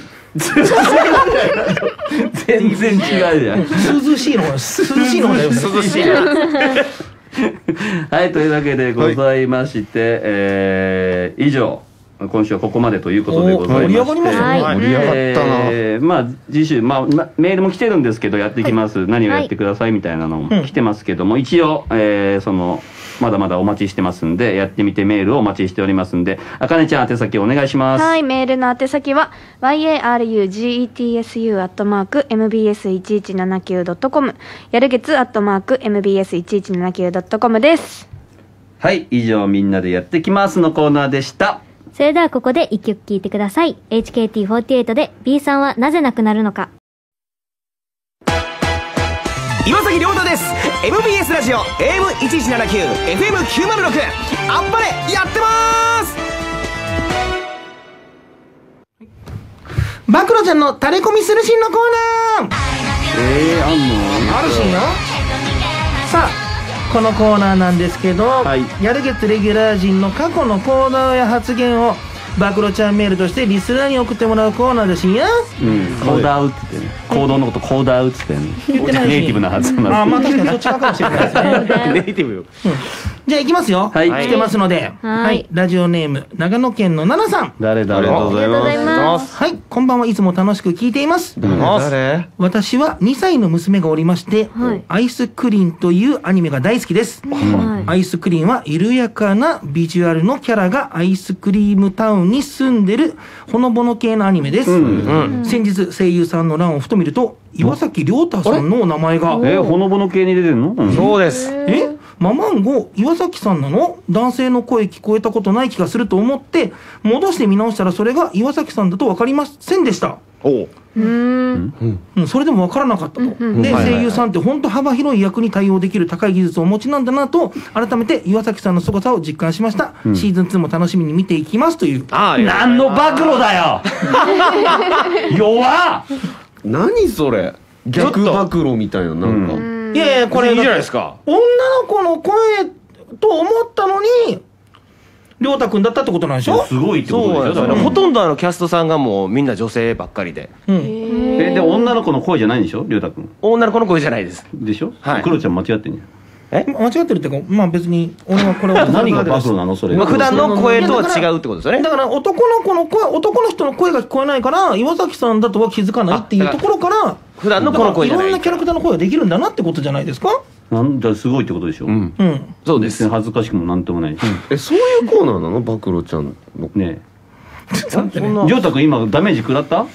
Speaker 1: 全然違うじゃん。
Speaker 3: 涼しいの方涼しいの方だよ
Speaker 5: 涼しい。な
Speaker 1: はいというわけでございまして、えー以上今週はここまでということでございまして。
Speaker 3: お盛り上がりますね。
Speaker 6: はい。
Speaker 2: 盛り上がったな。
Speaker 1: えーまあ次週、まあ、まメールも来てるんですけどやっていきます、何をやってくださいみたいなのも
Speaker 3: うん
Speaker 1: 来てますけども、一応、えーそのまだまだお待ちしてますんでやってみてメールをお待ちしておりますんであかねちゃん宛先お願いします。
Speaker 4: はい、メールの宛先は yarugetsu.mbs1179.com やる月 .mbs1179.com です。
Speaker 1: はい以上みんなでやってきますのコーナーでした
Speaker 6: それではここで一曲聴いてください。HKT48 で B さんはなぜなくなるのか。
Speaker 7: 岩崎亮太です。MBS ラジオ AM1179 FM906 あっぱれやってます!
Speaker 3: 暴露ちゃんのタレコミするシーンのコーナー!
Speaker 1: えー、あんの？
Speaker 3: あるシーンよさあこのコーナーなんですけど、
Speaker 1: はい。
Speaker 3: やる月レギュラー陣の過去の行動や発言を暴露ちゃんメールとしてリスナーに送ってもらうコーナーです。んや？
Speaker 1: うん、コーダーウって言ってね。行動のことコーダーウって言って
Speaker 3: 言ってないし。
Speaker 1: ねネイティブな発音
Speaker 3: あーまあ
Speaker 1: なんで
Speaker 3: 確かにそっち側かもしれないですね。
Speaker 5: ネイティブ
Speaker 3: じゃあ行きますよ。
Speaker 1: はい。
Speaker 3: 来てますので。
Speaker 6: はい。
Speaker 3: ラジオネーム長野県の奈々さん。
Speaker 1: 誰だ？
Speaker 2: ありがとうございます。
Speaker 6: ありがとうございます。
Speaker 3: はい。こんばんはいつも楽しく聞いています。
Speaker 2: 誰？
Speaker 3: 私は2歳の娘がおりまして、
Speaker 6: はい。
Speaker 3: アイスクリーンというアニメが大好きです、
Speaker 6: はい。
Speaker 3: アイスクリーンは緩やかなビジュアルのキャラがアイスクリームタウンに住んでるほのぼの系のアニメです、
Speaker 1: うん。
Speaker 3: 先日声優さんの欄をふと見ると岩崎亮太さんのお名前が。
Speaker 1: えほのぼの系に出てるの、うん。
Speaker 5: そうです。
Speaker 3: え？ママンゴ岩崎さんなの？男性の声聞こえたことない気がすると思って戻して見直したらそれが岩崎さんだと分かりませんでした。
Speaker 5: おう。
Speaker 4: うーん。
Speaker 3: うん、それでも分からなかったと。
Speaker 4: うん
Speaker 3: で、
Speaker 1: はいはい
Speaker 3: 声優さんって本当幅広い役に対応できる高い技術をお持ちなんだなと、改めて岩崎さんの凄さを実感しました。シーズン2も楽しみに見ていきますという。
Speaker 5: ああ
Speaker 1: 何の暴露だよ。弱っ。
Speaker 2: 何それ？逆暴露みたいななんか。
Speaker 4: うん
Speaker 3: いやいやこれ
Speaker 5: いいじゃないですか。
Speaker 3: 女の子の声と思ったのに亮太くんだったってことなんでしょ
Speaker 1: すごいってこと
Speaker 5: そう
Speaker 1: でしょだから
Speaker 5: ほとんどあのキャストさんがもうみんな女性ばっかりで。
Speaker 3: うん。
Speaker 1: えで女の子の声じゃないんでしょ？りょうたくん。
Speaker 5: 女の子の声じゃないです。
Speaker 1: でしょ？
Speaker 5: はい。
Speaker 1: クロちゃん間違ってんじ
Speaker 5: え
Speaker 3: 間違ってるっていうかまあ別に俺はこれは
Speaker 1: 何が暴露なの？それ。
Speaker 5: まあ普段の声とは違うってことですよね。
Speaker 3: だから男の子の声男の人の声が聞こえないから岩崎さんだとは気づかないっていうところから
Speaker 5: 普段の子の声じゃない。
Speaker 3: ろんなキャラクターの声ができるんだなってことじゃないですか？
Speaker 1: なんだすごいってことでしょ。
Speaker 5: うん。
Speaker 3: うん。
Speaker 5: そうです。
Speaker 1: 恥ずかしくもなんともない。し
Speaker 2: えそういうコーナーなの？暴露ちゃんの。
Speaker 1: ね
Speaker 5: そんな
Speaker 1: えりょうたくん今ダメージ食らった？
Speaker 5: い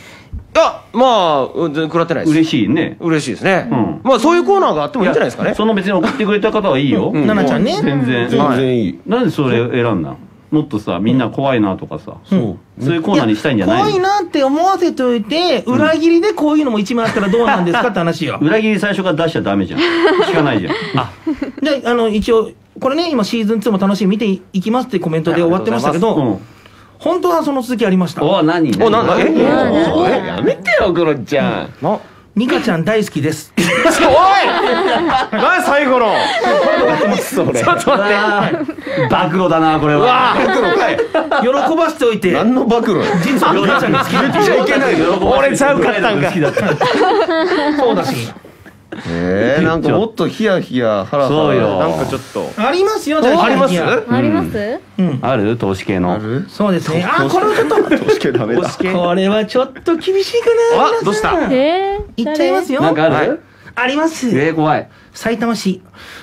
Speaker 5: やまあうん全然食らってないです。
Speaker 1: 嬉しいね。
Speaker 5: 嬉しいですね、
Speaker 1: うん。
Speaker 5: まあそういうコーナーがあってもいいんじゃないですかね。
Speaker 1: その別に送ってくれた方はいいよ。
Speaker 3: 奈々ちゃんね。
Speaker 1: 全然。
Speaker 2: 全然いい、
Speaker 1: なんでそれ選んだもっとさみんな怖いなとかさ。そう。そういうコーナーにしたいんじゃない
Speaker 3: 怖いなって思わせておいて裏切りでこういうのも一枚あったらどうなんですかって話よ。
Speaker 1: 裏切り最初から出しちゃダメじゃん。聞かないじゃん。あ。
Speaker 3: であの一応これね今シーズン2も楽しみに見ていきますってコメントで終わってましたけど、
Speaker 1: うん
Speaker 3: 本当はその続きありました。
Speaker 1: お何？
Speaker 5: おなんだ？え？
Speaker 2: おいやめてよクロちゃん、
Speaker 5: な
Speaker 3: ニカちゃん大好きです
Speaker 5: おい何最後のちょっと待って
Speaker 1: 暴露だなこれは
Speaker 3: 喜ばしておいて
Speaker 2: 何の暴露や
Speaker 3: 実はニカちゃんが好きだっちゃいけな
Speaker 5: 俺ちゃうかったんか
Speaker 3: そうだし
Speaker 2: えー、なんかもっとヒヤヒヤハラハラ。
Speaker 1: そうよ。
Speaker 5: なんかちょっと。
Speaker 3: ありますよ大
Speaker 5: あります？
Speaker 6: あります？
Speaker 3: うん。
Speaker 1: ある？投資系の。
Speaker 2: ある？
Speaker 3: そうですね。あこれはちょっと。
Speaker 2: 押しけダメだ。
Speaker 3: これはちょっと厳しいかな
Speaker 5: あどうした？
Speaker 6: えー、
Speaker 3: 言っちゃいますよ。
Speaker 1: なんかある？
Speaker 3: あります。
Speaker 1: えー怖い。
Speaker 3: 埼玉市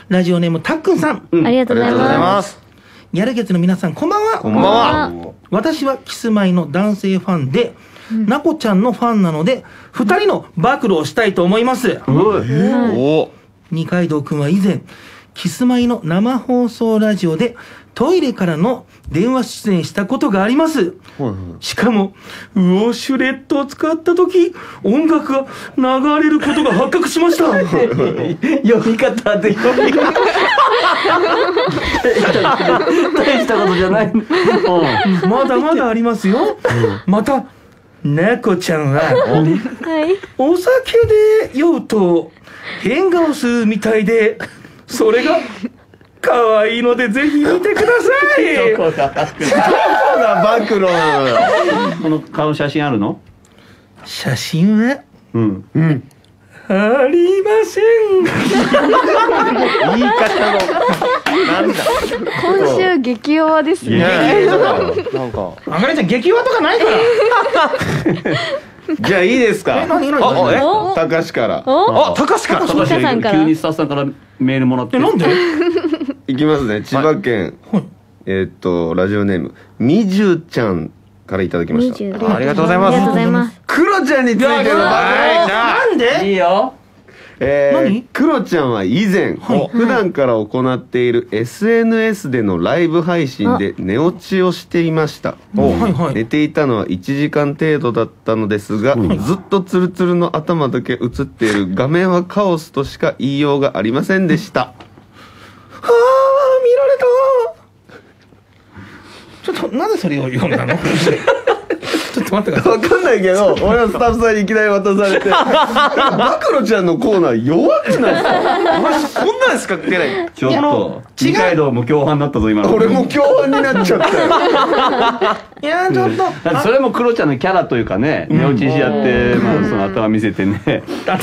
Speaker 3: ラジオネームたっくんさん。
Speaker 6: ありがとうございま。
Speaker 5: す。
Speaker 3: ギャルゲツの皆さんこんばんは。
Speaker 2: こんばんは。
Speaker 3: 私はキスマイの男性ファンで、なこちゃんのファンなので二人の暴露をしたいと思います。
Speaker 2: お。
Speaker 3: 二階堂くんは以前キスマイの生放送ラジオでトイレからの電話出演したことがあります。しかもウォシュレットを使った時音楽が流れることが発覚しました。
Speaker 1: 読み方で読み方。大したことじゃない。うん。
Speaker 3: まだまだありますよ。また、猫ちゃんは、
Speaker 6: はい。
Speaker 3: お酒で酔うと変顔するみたいで、それが可愛いのでぜひ見てください。
Speaker 2: そうだ暴露なの？よ
Speaker 1: この顔の写真あるの？
Speaker 3: 写真は？
Speaker 1: うん
Speaker 3: ありません。
Speaker 5: 言い方のなんだ。
Speaker 4: 今週激弱ですね。
Speaker 5: ねなんか。
Speaker 3: あかねちゃん激弱とかないから。
Speaker 2: じゃあいいですか？
Speaker 5: あ
Speaker 2: たかしから。
Speaker 6: お？
Speaker 5: あ高橋から。
Speaker 6: 高橋さんから。
Speaker 1: 急にスタッフさんからメールもらって。
Speaker 3: え、なんで？
Speaker 2: いきますね。千葉県、
Speaker 3: はい。
Speaker 2: えーっとラジオネームみじゅちゃんからいただきました。
Speaker 6: 20
Speaker 5: ありがとうございます
Speaker 2: クロちゃんについての暴露
Speaker 5: はいじゃあ。
Speaker 3: なんで？
Speaker 1: いいよ。
Speaker 2: えー
Speaker 3: 何？
Speaker 2: クロちゃんは以前、普段から行っている SNS でのライブ配信で寝落ちをしていました。
Speaker 3: はいはい。
Speaker 2: 寝ていたのは1時間程度だったのですが、ずっとツルツルの頭だけ映っている画面はカオスとしか言いようがありませんでした。
Speaker 3: あー、見られたちょっと、なぜそれを読んだの？ちょっと待ってください。
Speaker 2: わかんないけど俺はスタッフさんにいきなり渡されて。暴露ちゃんのコーナー弱くないですか？
Speaker 5: こんなんですか出ない
Speaker 1: ちょっと二階堂も共犯だったぞ今の。
Speaker 2: 俺も共犯になっちゃったよ。
Speaker 3: いやー、ちょっと。
Speaker 1: だってそれもクロちゃんのキャラというかね寝落ちしちゃって、まあ、その頭見せてね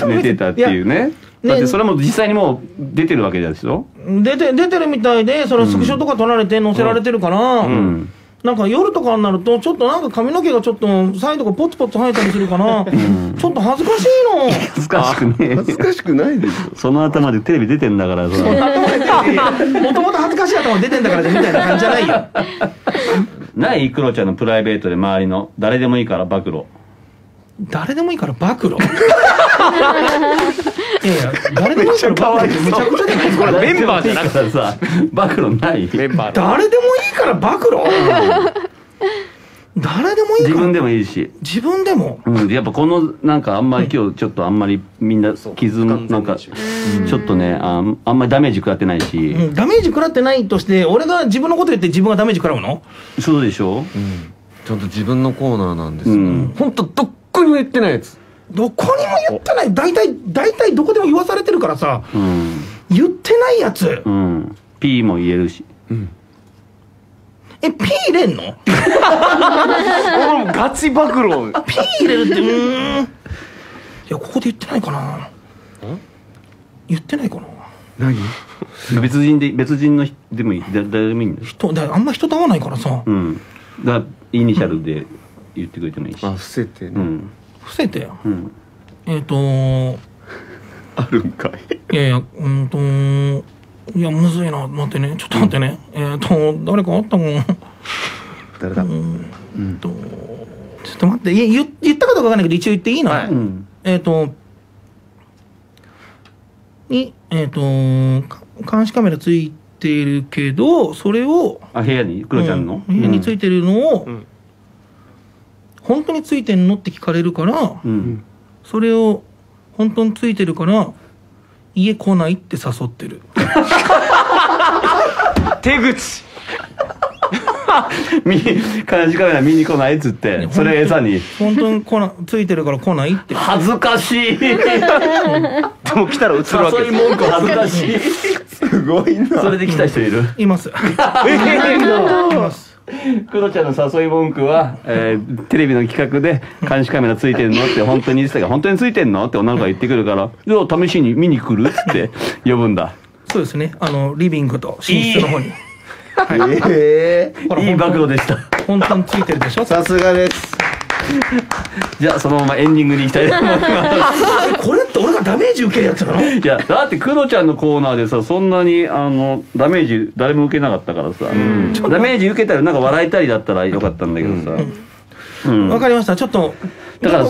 Speaker 1: 寝てたっていうね。だってそれも実際にもう出てるわけですよ
Speaker 3: 出て出てるみたいでそれスクショとか撮られて載せられてるから、
Speaker 1: うん
Speaker 3: なんか夜とかになるとちょっとなんか髪の毛がちょっとサイドがポツポツ生えたりするから、ちょっと恥ずかしいの。
Speaker 1: 恥ずかしくね
Speaker 2: 恥ずかしくないでしょ。
Speaker 1: その頭でテレビ出てんだからその。
Speaker 3: もともと恥ずかしい頭出てんだからみたいな感じじゃないよ。
Speaker 1: ないクロちゃんのプライベートで周りの誰でもいいから暴露
Speaker 3: 誰でもいいから暴露。いやいや誰でもいいから暴露ってむちゃくちゃじゃないですか。
Speaker 5: これメンバーじゃなくて
Speaker 1: てさ 暴露ない。
Speaker 5: メンバーの
Speaker 3: 誰でもいいから暴露。誰でもいいから。
Speaker 1: 自分でもいいし。
Speaker 3: 自分でも。
Speaker 1: うん、やっぱこのなんかあんまり今日ちょっとあんまりみんな傷のなんかちょっとねあんあんまりダメージ食らってないし、
Speaker 3: うん。ダメージ食らってないとして俺が自分のこと言って自分がダメージ食らうの？
Speaker 1: そうでしょ？
Speaker 2: ちゃんと自分のコーナーなんですよ、
Speaker 1: うん。
Speaker 2: ほんとどっこにも言ってないやつ。
Speaker 3: どこにも言ってない。大体大体どこでも言わされてるからさ。
Speaker 1: うん。
Speaker 3: 言ってないやつ。
Speaker 1: うん。P も言えるし。
Speaker 3: え P 入れんの？
Speaker 5: 俺もガチ暴露。
Speaker 3: あ P 入れるってうーん。いやここで言ってないかな。言ってないかな。
Speaker 2: 何？
Speaker 1: 別人で、別人の人でもいい。だ誰でもいいんだよ。
Speaker 3: 人だあんま人と会わないからさ。
Speaker 1: うん。だイニシャルで言ってくれてもいいし。
Speaker 2: あ伏せてね、
Speaker 1: うん。
Speaker 3: 伏せて
Speaker 1: うん。
Speaker 3: えっ、と
Speaker 2: あるんかい。
Speaker 3: いやいやうんといやむずいな。待ってね。ちょっと待ってね、えっ、と誰かあったもん。
Speaker 2: 誰だ、
Speaker 3: うん。とちょっと待って。いや言言ったかどうかわかんないけど一応言っていいな、
Speaker 5: はい。
Speaker 1: うん。
Speaker 3: えっ、とにえっ、とか監視カメラついてるけどそれを
Speaker 1: あ、部屋に？クロちゃんの？
Speaker 3: うん。部屋についてるのを、
Speaker 5: ん
Speaker 3: 本当についてんの？って聞かれるから、
Speaker 1: うん。
Speaker 3: それを本当についてるから家来ないって誘ってる。
Speaker 5: 手口。
Speaker 1: 見、監視カメラ見に来ないっつって、それ餌に。
Speaker 3: 本当に来なついてるから来ないって。
Speaker 1: 恥ずかしい。
Speaker 5: でも来たら映るわけです。
Speaker 1: 誘い文句恥ずかしい。
Speaker 2: すごいな。
Speaker 1: それで来た人いる？
Speaker 3: います。います
Speaker 1: クロちゃんの誘い文句は、えーテレビの企画で監視カメラついてんのって本当に言ってたから本当についてんのって女の子が言ってくるから「じゃあ試しに見に来る?」っつって呼ぶんだ。
Speaker 3: そうですね。あのリビングと寝室の方に。
Speaker 2: ええ
Speaker 3: ほら
Speaker 1: いい暴露でした。
Speaker 3: 本当についてるでしょ？
Speaker 2: さすがです。
Speaker 1: じゃあそのままエンディングに行きたいと思いま
Speaker 3: えこれって俺がダメージ受けるやつなの？
Speaker 1: すいやだってクロちゃんのコーナーでさそんなにあのダメージ誰も受けなかったからさ、ダメージ受けたらなんか笑えたりだったらよかったんだけどさ。うん、
Speaker 3: わかりました。ちょっと
Speaker 1: だから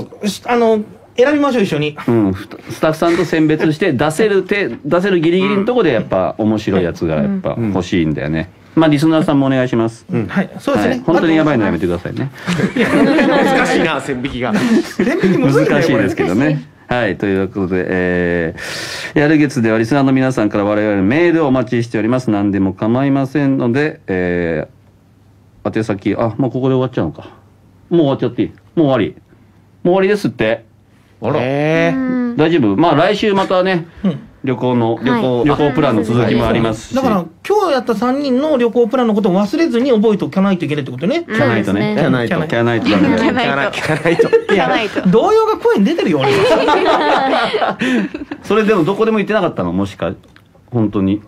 Speaker 3: あの選びましょう一緒に。
Speaker 1: うん、ふスタッフさんと選別して出せる手出せるギリギリのとこでやっぱ面白いやつがやっぱ欲しいんだよね。まあリスナーさんもお願いします。
Speaker 3: はい。そうですね、
Speaker 1: はい、本当にやばいのやめ
Speaker 3: て
Speaker 1: てくださいね。
Speaker 5: 難しいな 線引きが。
Speaker 1: 難しいですけどね。はい。ということで、えー、やる月ではリスナーの皆さんから我々のメールをお待ちしております。何でも構いませんので、えー、宛先、あ、もうここで終わっちゃうのか。もう終わっちゃっていいもう終わり。もう終わりですって。
Speaker 5: え
Speaker 4: うん
Speaker 1: 大丈夫？まあ来週またね、
Speaker 3: うん
Speaker 1: 旅行の旅行、
Speaker 6: はい
Speaker 1: 旅行プランの続きもありますし、
Speaker 3: だから今日やった3人の旅行プランのことを忘れずに覚えておかないといけないってことね、
Speaker 1: 聞かないとね。
Speaker 6: そうですね。
Speaker 2: じゃないと
Speaker 3: じゃない
Speaker 1: 聞かないとダメだよ
Speaker 4: 聞かないと
Speaker 5: 聞かないと
Speaker 4: 聞かないと
Speaker 3: 動揺が声に出てるよ俺
Speaker 1: それでもどこでも言ってなかったの？もしか？本当に。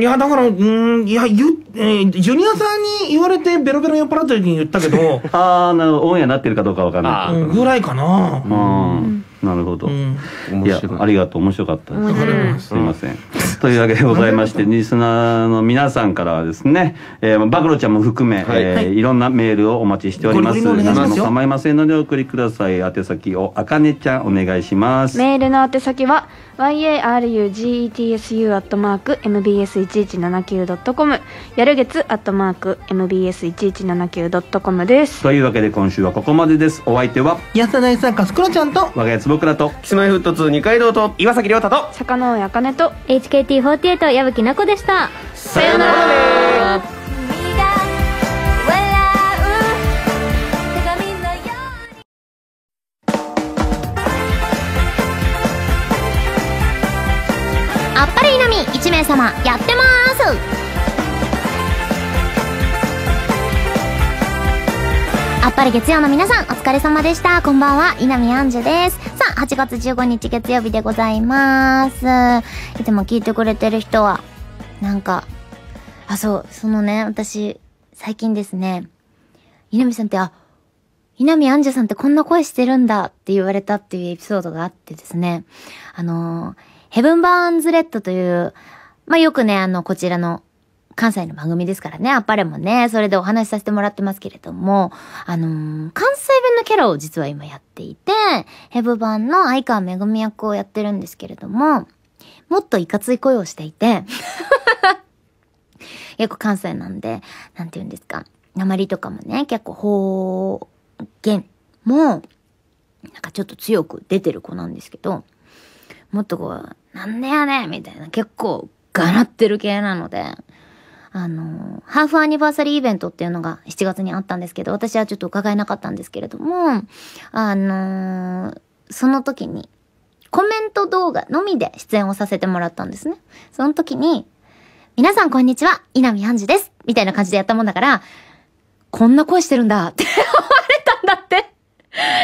Speaker 3: いやだからうーんいや言う、えージュニアさんに言われてベロベロ酔っ払った時に言ったけど、
Speaker 1: ああなるほど。オンエアになってるかどうかわかんない。
Speaker 3: ぐらいかな。
Speaker 1: うんなるほど、
Speaker 3: うん。
Speaker 1: いやありがとう。面白かったです。すいません。というわけでございまして、リスナーの皆さんからはですね、えー、バクロちゃんも含め、
Speaker 2: はい。
Speaker 1: いえーい。ろんなメールをお待ちしております。何でも構いませんのでお送りください。宛先をあかねちゃんお願いします。
Speaker 4: メールの宛先は yarugetsu.mbs1179.com やる月 .mbs1179.com です。
Speaker 1: というわけで今週はここまでです。お相手は、
Speaker 3: 安田大さんかすくらちゃんと
Speaker 1: 我が家つぼくらと、
Speaker 2: キスマイフット2二階堂と
Speaker 5: 岩崎亮太と
Speaker 4: 坂上茜と
Speaker 6: HKT48 矢吹奈子でした。
Speaker 3: さよなら
Speaker 6: っぱれいなみ1名様やってます。あっぱれ月曜の皆さんお疲れ様でした。こんばんは稲見アンジュです。さあ8月15日月曜日でございます。いつも聞いてくれてる人はなんかあそうそのね私最近ですね稲見さんってあ稲見アンジュさんってこんな声してるんだって言われたっていうエピソードがあってですね。あのー、ヘブンバーンズレッドという、まあ、よくね、あの、こちらの関西の番組ですからね、あっぱれもね、それでお話しさせてもらってますけれども、あのー関西弁のキャラを実は今やっていて、ヘブ版の相川めぐみ役をやってるんですけれども、もっといかつい声をしていて、結構関西なんで、なんて言うんですか、鉛とかもね、結構方言も、なんかちょっと強く出てる子なんですけど、もっとこう、なんでやねんみたいな、結構、がなってる系なので、あの、ハーフアニバーサリーイベントっていうのが7月にあったんですけど、私はちょっと伺えなかったんですけれども、あの、その時に、コメント動画のみで出演をさせてもらったんですね。その時に、皆さんこんにちは、稲見杏樹です。みたいな感じでやったもんだから、こんな声してるんだって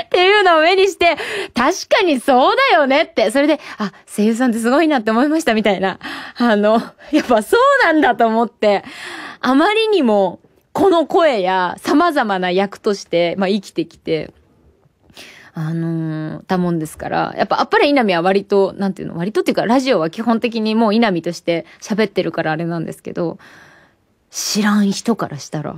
Speaker 6: って。いうのを目にして、確かにそうだよねって。それで、あ、声優さんってすごいなって思いましたみたいな。あの、やっぱそうなんだと思って、あまりにも、この声や様々な役として、まあ生きてきて、あのー、たもんですから、やっぱ、あっぱれ稲見は割と、なんていうの、割とっていうか、ラジオは基本的にもう稲見として喋ってるからあれなんですけど、知らん人からしたら、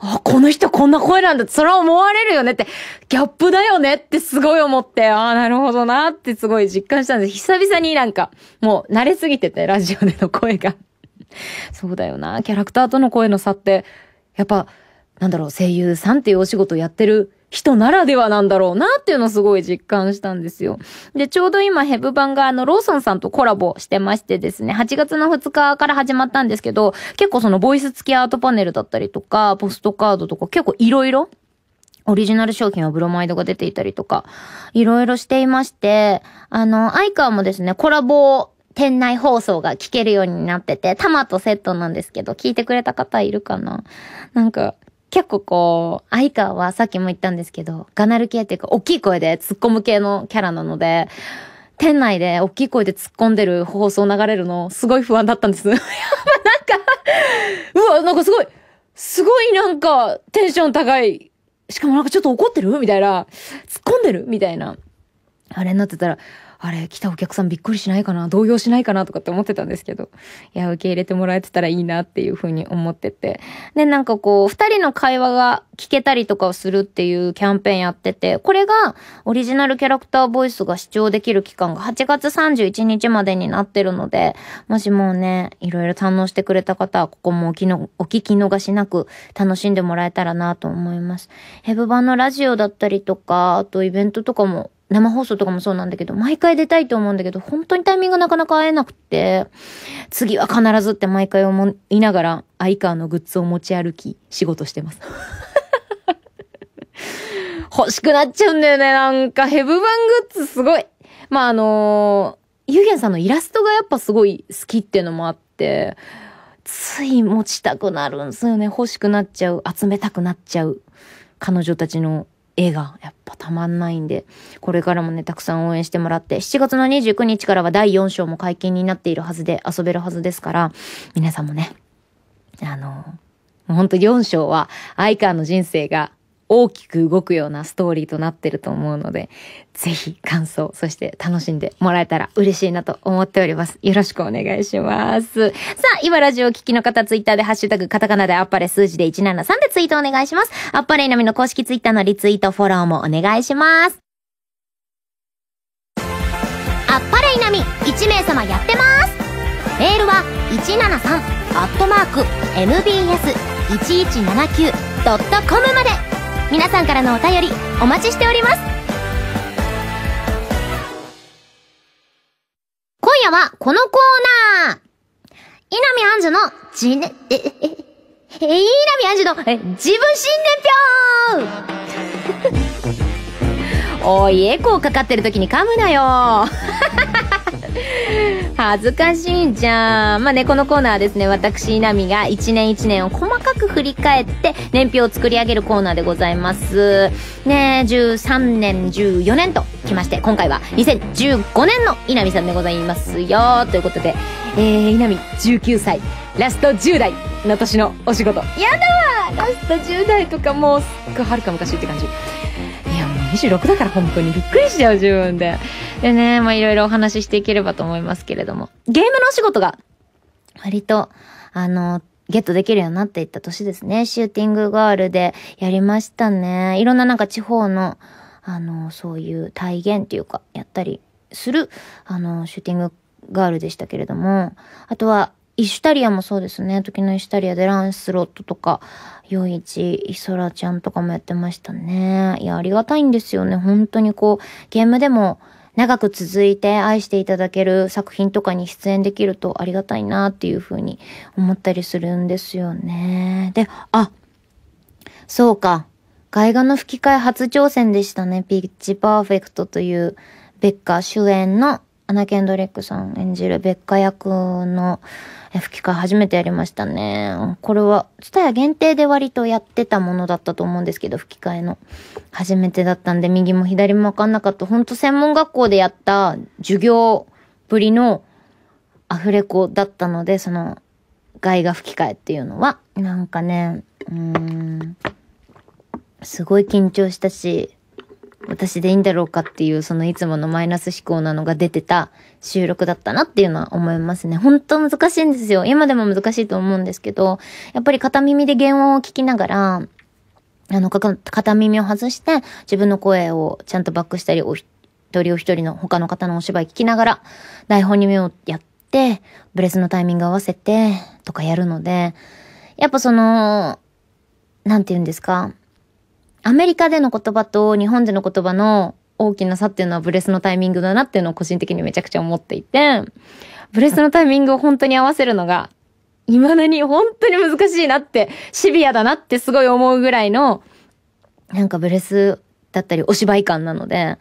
Speaker 6: あ、この人こんな声なんだって、それは思われるよねって、ギャップだよねってすごい思って、ああ、なるほどなってすごい実感したんです。久々になんか、もう慣れすぎてて、ラジオでの声が。そうだよな、キャラクターとの声の差って、やっぱ、なんだろう、声優さんっていうお仕事をやってる人ならではなんだろうなっていうのをすごい実感したんですよ。で、ちょうど今ヘブ版があのローソンさんとコラボしてましてですね、8月の2日から始まったんですけど、結構そのボイス付きアートパネルだったりとか、ポストカードとか結構いろいろオリジナル商品はブロマイドが出ていたりとか、いろいろしていまして、あの、アイカーもですね、コラボ店内放送が聞けるようになってて、タマとセットなんですけど、聞いてくれた方いるかな？なんか、結構こう、アイカーはさっきも言ったんですけど、ガナル系っていうか、大きい声で突っ込む系のキャラなので、店内で大きい声で突っ込んでる放送流れるの、すごい不安だったんです。なんか、うわ、なんかすごい、すごいなんか、テンション高い。しかもなんかちょっと怒ってる？みたいな。突っ込んでる？みたいな。あれになってたら、あれ、来たお客さんびっくりしないかな？動揺しないかな？とかって思ってたんですけど。いや、受け入れてもらえてたらいいなっていうふうに思ってて。で、なんかこう、二人の会話が聞けたりとかをするっていうキャンペーンやってて、これがオリジナルキャラクターボイスが視聴できる期間が8月31日までになってるので、もしもうね、いろいろ堪能してくれた方は、ここもおきのお聞き逃しなく楽しんでもらえたらなと思います。ヘブ版のラジオだったりとか、あとイベントとかも生放送とかもそうなんだけど、毎回出たいと思うんだけど、本当にタイミングなかなか会えなくて、次は必ずって毎回思いながら、アイカーのグッズを持ち歩き、仕事してます。欲しくなっちゃうんだよね。なんか、ヘブ版グッズすごい。まあ、あのー、ゆうげんさんのイラストがやっぱすごい好きっていうのもあって、つい持ちたくなるんですよね。欲しくなっちゃう。集めたくなっちゃう。彼女たちの絵がやっぱたまんないんで、これからもね、たくさん応援してもらって、7月の29日からは第4章も解禁になっているはずで遊べるはずですから、皆さんもね、あの、ほんと4章は、アイカーの人生が大きく動くようなストーリーとなってると思うので、ぜひ感想、そして楽しんでもらえたら嬉しいなと思っております。よろしくお願いします。さあ、今ラジオを聞きの方、ツイッターでハッシュタグ、カタカナであっぱれ数字で173でツイートお願いします。あっぱれなみの公式ツイッターのリツイート、フォローもお願いします。あっぱれいなみ、1名様やってます。メールは173アットマーク mbs1179.com まで皆さんからのお便りお待ちしております。今夜はこのコーナー。稲見杏樹のじね、え、え、え、え、稲見杏樹のえ自分新年表 おい、エコーかかってる時に噛むなよ。恥ずかしいじゃん。まあね、このコーナーはですね、私、稲見が一年一年を細かく振り返って、年表を作り上げるコーナーでございます。ね13年、14年と来まして、今回は2015年の稲見さんでございますよ。ということで、えー、稲見19歳、ラスト10代の年のお仕事。やだーラスト10代とかもうすっごいはるか昔って感じ。26だから本当にびっくりしちゃう自分で。でね、まあいろいろお話ししていければと思いますけれども。ゲームのお仕事が、割と、あの、ゲットできるようになっていった年ですね。シューティングガールでやりましたね。いろんななんか地方の、あの、そういう体現っていうか、やったりする、あの、シューティングガールでしたけれども、あとは、イシュタリアもそうですね。時のイシュタリアでランスロットとか、ヨイチ、イソラちゃんとかもやってましたね。いや、ありがたいんですよね。本当にこう、ゲームでも長く続いて愛していただける作品とかに出演できるとありがたいなっていうふうに思ったりするんですよね。で、あ、そうか。外画の吹き替え初挑戦でしたね。ピッチパーフェクトという、ベッカ主演のアナ・ケンドレックさん演じるベッカ役の吹き替え初めてやりましたね。これは、ツタヤ限定で割とやってたものだったと思うんですけど、吹き替えの。初めてだったんで、右も左もわかんなかった。ほんと専門学校でやった授業ぶりのアフレコだったので、その、外画吹き替えっていうのは、なんかね、うーん、すごい緊張したし、私でいいんだろうかっていう、そのいつものマイナス思考なのが出てた収録だったなっていうのは思いますね。本当難しいんですよ。今でも難しいと思うんですけど、やっぱり片耳で原音を聞きながら、あの、か片耳を外して、自分の声をちゃんとバックしたり、お一人お一人の他の方のお芝居聞きながら、台本に目をやって、ブレスのタイミング合わせて、とかやるので、やっぱその、なんて言うんですか。アメリカでの言葉と日本での言葉の大きな差っていうのはブレスのタイミングだなっていうのを個人的にめちゃくちゃ思っていて、ブレスのタイミングを本当に合わせるのが、未だに本当に難しいなって、シビアだなってすごい思うぐらいの、なんかブレスだったりお芝居感なので、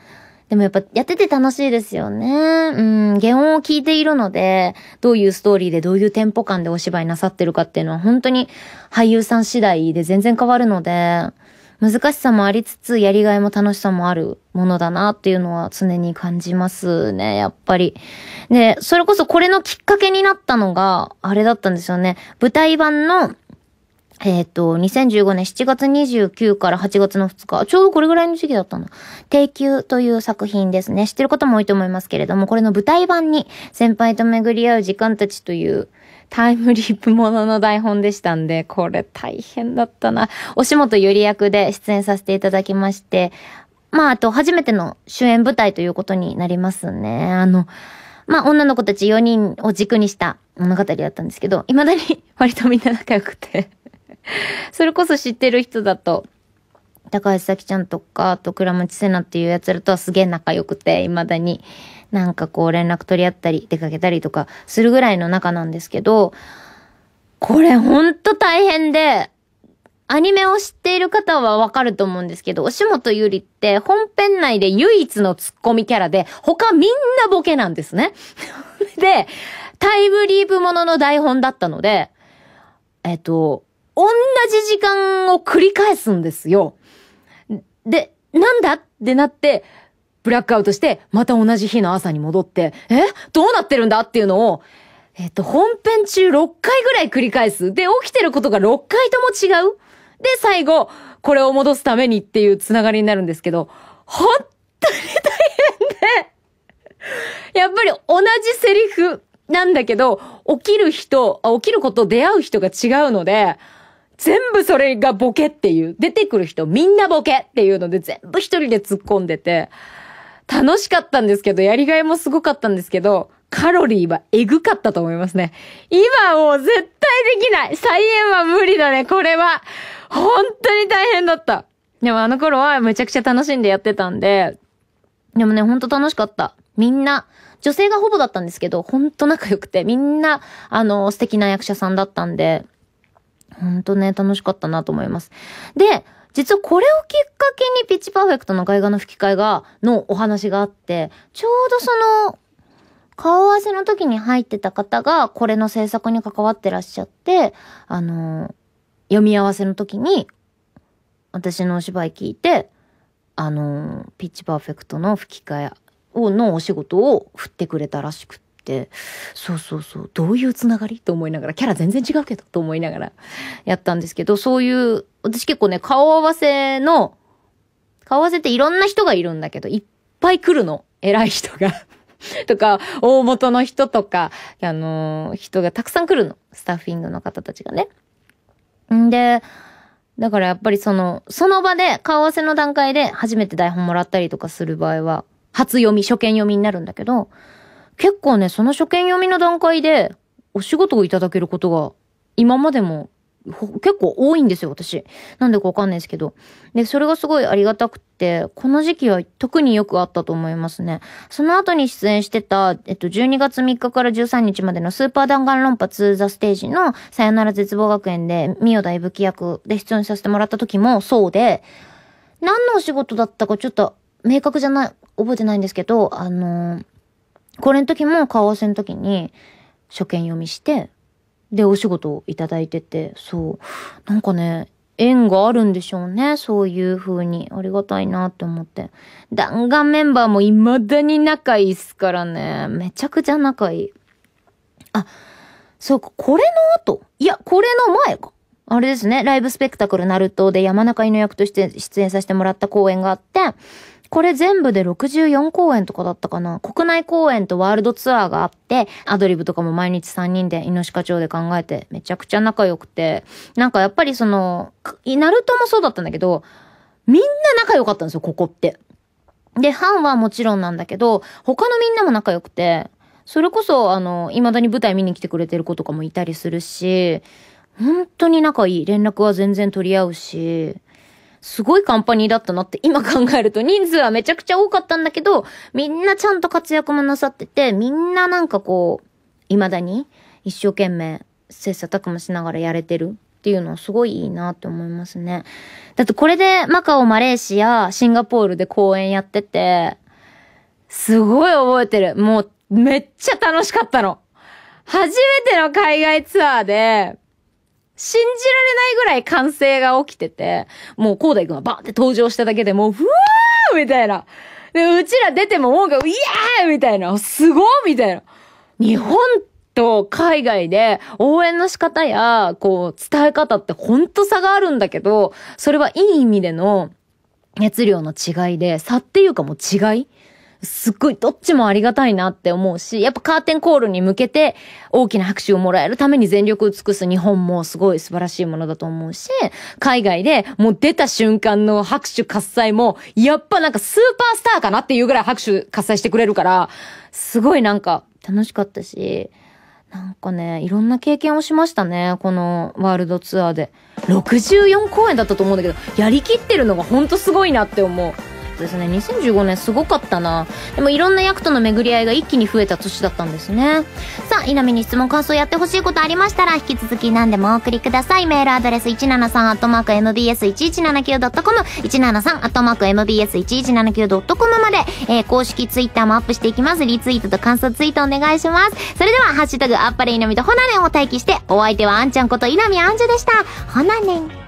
Speaker 6: でもやっぱやってて楽しいですよね。うん、原音を聞いているので、どういうストーリーでどういうテンポ感でお芝居なさってるかっていうのは本当に俳優さん次第で全然変わるので、難しさもありつつ、やりがいも楽しさもあるものだなっていうのは常に感じますね、やっぱり。で、それこそこれのきっかけになったのが、あれだったんですよね。舞台版の、えっ、と、2015年7月29から8月の2日、ちょうどこれぐらいの時期だったんだ。定休という作品ですね。知ってる方も多いと思いますけれども、これの舞台版に先輩と巡り合う時間たちというタイムリープものの台本でしたんで、これ大変だったな。押本より役で出演させていただきまして、まあ、あと初めての主演舞台ということになりますね。あの、まあ、女の子たち4人を軸にした物語だったんですけど、未だに 割とみんな仲良くて。それこそ知ってる人だと、高橋咲ちゃんとか、あと倉持瀬奈っていうやつらとはすげえ仲良くて、未だになんかこう連絡取り合ったり、出かけたりとかするぐらいの仲なんですけど、これほんと大変で、アニメを知っている方はわかると思うんですけど、押本ゆりって本編内で唯一のツッコミキャラで、他みんなボケなんですね。で、タイムリープものの台本だったので、えっと、同じ時間を繰り返すんですよ。で、なんだってなって、ブラックアウトして、また同じ日の朝に戻って、え？どうなってるんだっていうのを、えっと、本編中6回ぐらい繰り返す。で、起きてることが6回とも違う。で、最後、これを戻すためにっていうつながりになるんですけど、本当に大変で、やっぱり同じセリフなんだけど、起きる人、起きること、出会う人が違うので、全部それがボケっていう、出てくる人みんなボケっていうので全部一人で突っ込んでて、楽しかったんですけど、やりがいもすごかったんですけど、カロリーはエグかったと思いますね。今もう絶対できない再演は無理だね、これは。本当に大変だった。でもあの頃はめちゃくちゃ楽しんでやってたんで、でもね、ほんと楽しかった。みんな、女性がほぼだったんですけど、ほんと仲良くて、みんな、あの、素敵な役者さんだったんで、ほんとね、楽しかったなと思います。で、実はこれをきっかけにピッチパーフェクトの外画の吹き替えが、のお話があって、ちょうどその、顔合わせの時に入ってた方が、これの制作に関わってらっしゃって、あの、読み合わせの時に、私のお芝居聞いて、あの、ピッチパーフェクトの吹き替えを、のお仕事を振ってくれたらしくって、そうそうそう、どういうつながり？と思いながら、キャラ全然違うけど、と思いながらやったんですけど、そういう、私結構ね、顔合わせの、顔合わせっていろんな人がいるんだけど、いっぱい来るの。偉い人が。とか、大元の人とか、あのー人がたくさん来るの。スタッフィングの方たちがね。んで、だからやっぱりその、その場で、顔合わせの段階で初めて台本もらったりとかする場合は、初読み、初見読みになるんだけど、結構ね、その初見読みの段階で、お仕事をいただけることが、今までも、結構多いんですよ、私。なんでかわかんないですけど。で、それがすごいありがたくって、この時期は特によくあったと思いますね。その後に出演してた、えっと、12月3日から13日までのスーパー弾丸論破2ザステージのさよなら絶望学園で、ミオ大武器役で出演させてもらった時もそうで、何のお仕事だったかちょっと明確じゃない、覚えてないんですけど、あのーこれの時も顔合わせの時に初見読みして、で、お仕事をいただいてて、そう。なんかね、縁があるんでしょうね。そういう風に。ありがたいなって思って。弾丸メンバーも未だに仲いいっすからね。めちゃくちゃ仲いい。あ、そうか、これの後？いや、これの前か。あれですね。ライブスペクタクルナルトで山中犬役として出演させてもらった公演があって、これ全部で64公演とかだったかな。国内公演とワールドツアーがあって、アドリブとかも毎日3人で、猪鹿町で考えて、めちゃくちゃ仲良くて、なんかやっぱりその、ナルトもそうだったんだけど、みんな仲良かったんですよ、ここって。で、ファンはもちろんなんだけど、他のみんなも仲良くて、それこそ、あの、未だに舞台見に来てくれてる子とかもいたりするし、本当に仲いい。連絡は全然取り合うし、すごいカンパニーだったなって今考えると人数はめちゃくちゃ多かったんだけど、みんなちゃんと活躍もなさってて、みんななんかこう、未だに一生懸命切磋琢磨しながらやれてるっていうのはすごいいいなって思いますね。だってこれでマカオ、マレーシア、シンガポールで公演やってて、すごい覚えてる。もうめっちゃ楽しかったの。初めての海外ツアーで、信じられないぐらい歓声が起きてて、もうコーダイ君がバーンって登場しただけでもう、ふわーみたいな。で、うちら出ても音楽、イエーイみたいな。すごいみたいな。日本と海外で応援の仕方や、こう、伝え方ってほんと差があるんだけど、それはいい意味での熱量の違いで、差っていうかもう違いすっごいどっちもありがたいなって思うし、やっぱカーテンコールに向けて大きな拍手をもらえるために全力を尽くす日本もすごい素晴らしいものだと思うし、海外でもう出た瞬間の拍手喝采も、やっぱなんかスーパースターかなっていうぐらい拍手喝采してくれるから、すごいなんか楽しかったし、なんかね、いろんな経験をしましたね。このワールドツアーで。64公演だったと思うんだけど、やりきってるのがほんとすごいなって思う。ですね。2015年すごかったな。でもいろんな役との巡り合いが一気に増えた年だったんですね。さあ、稲見に質問感想やってほしいことありましたら、引き続き何でもお送りください。メールアドレス 173-mbs1179.com、173-mbs1179.com まで、えー公式ツイッターもアップしていきます。リツイートと感想ツイートお願いします。それでは、ハッシュタグ、あっぱれ稲見とほなねんを待機して、お相手はあんちゃんこと稲見あんじゅでした。ほなねん。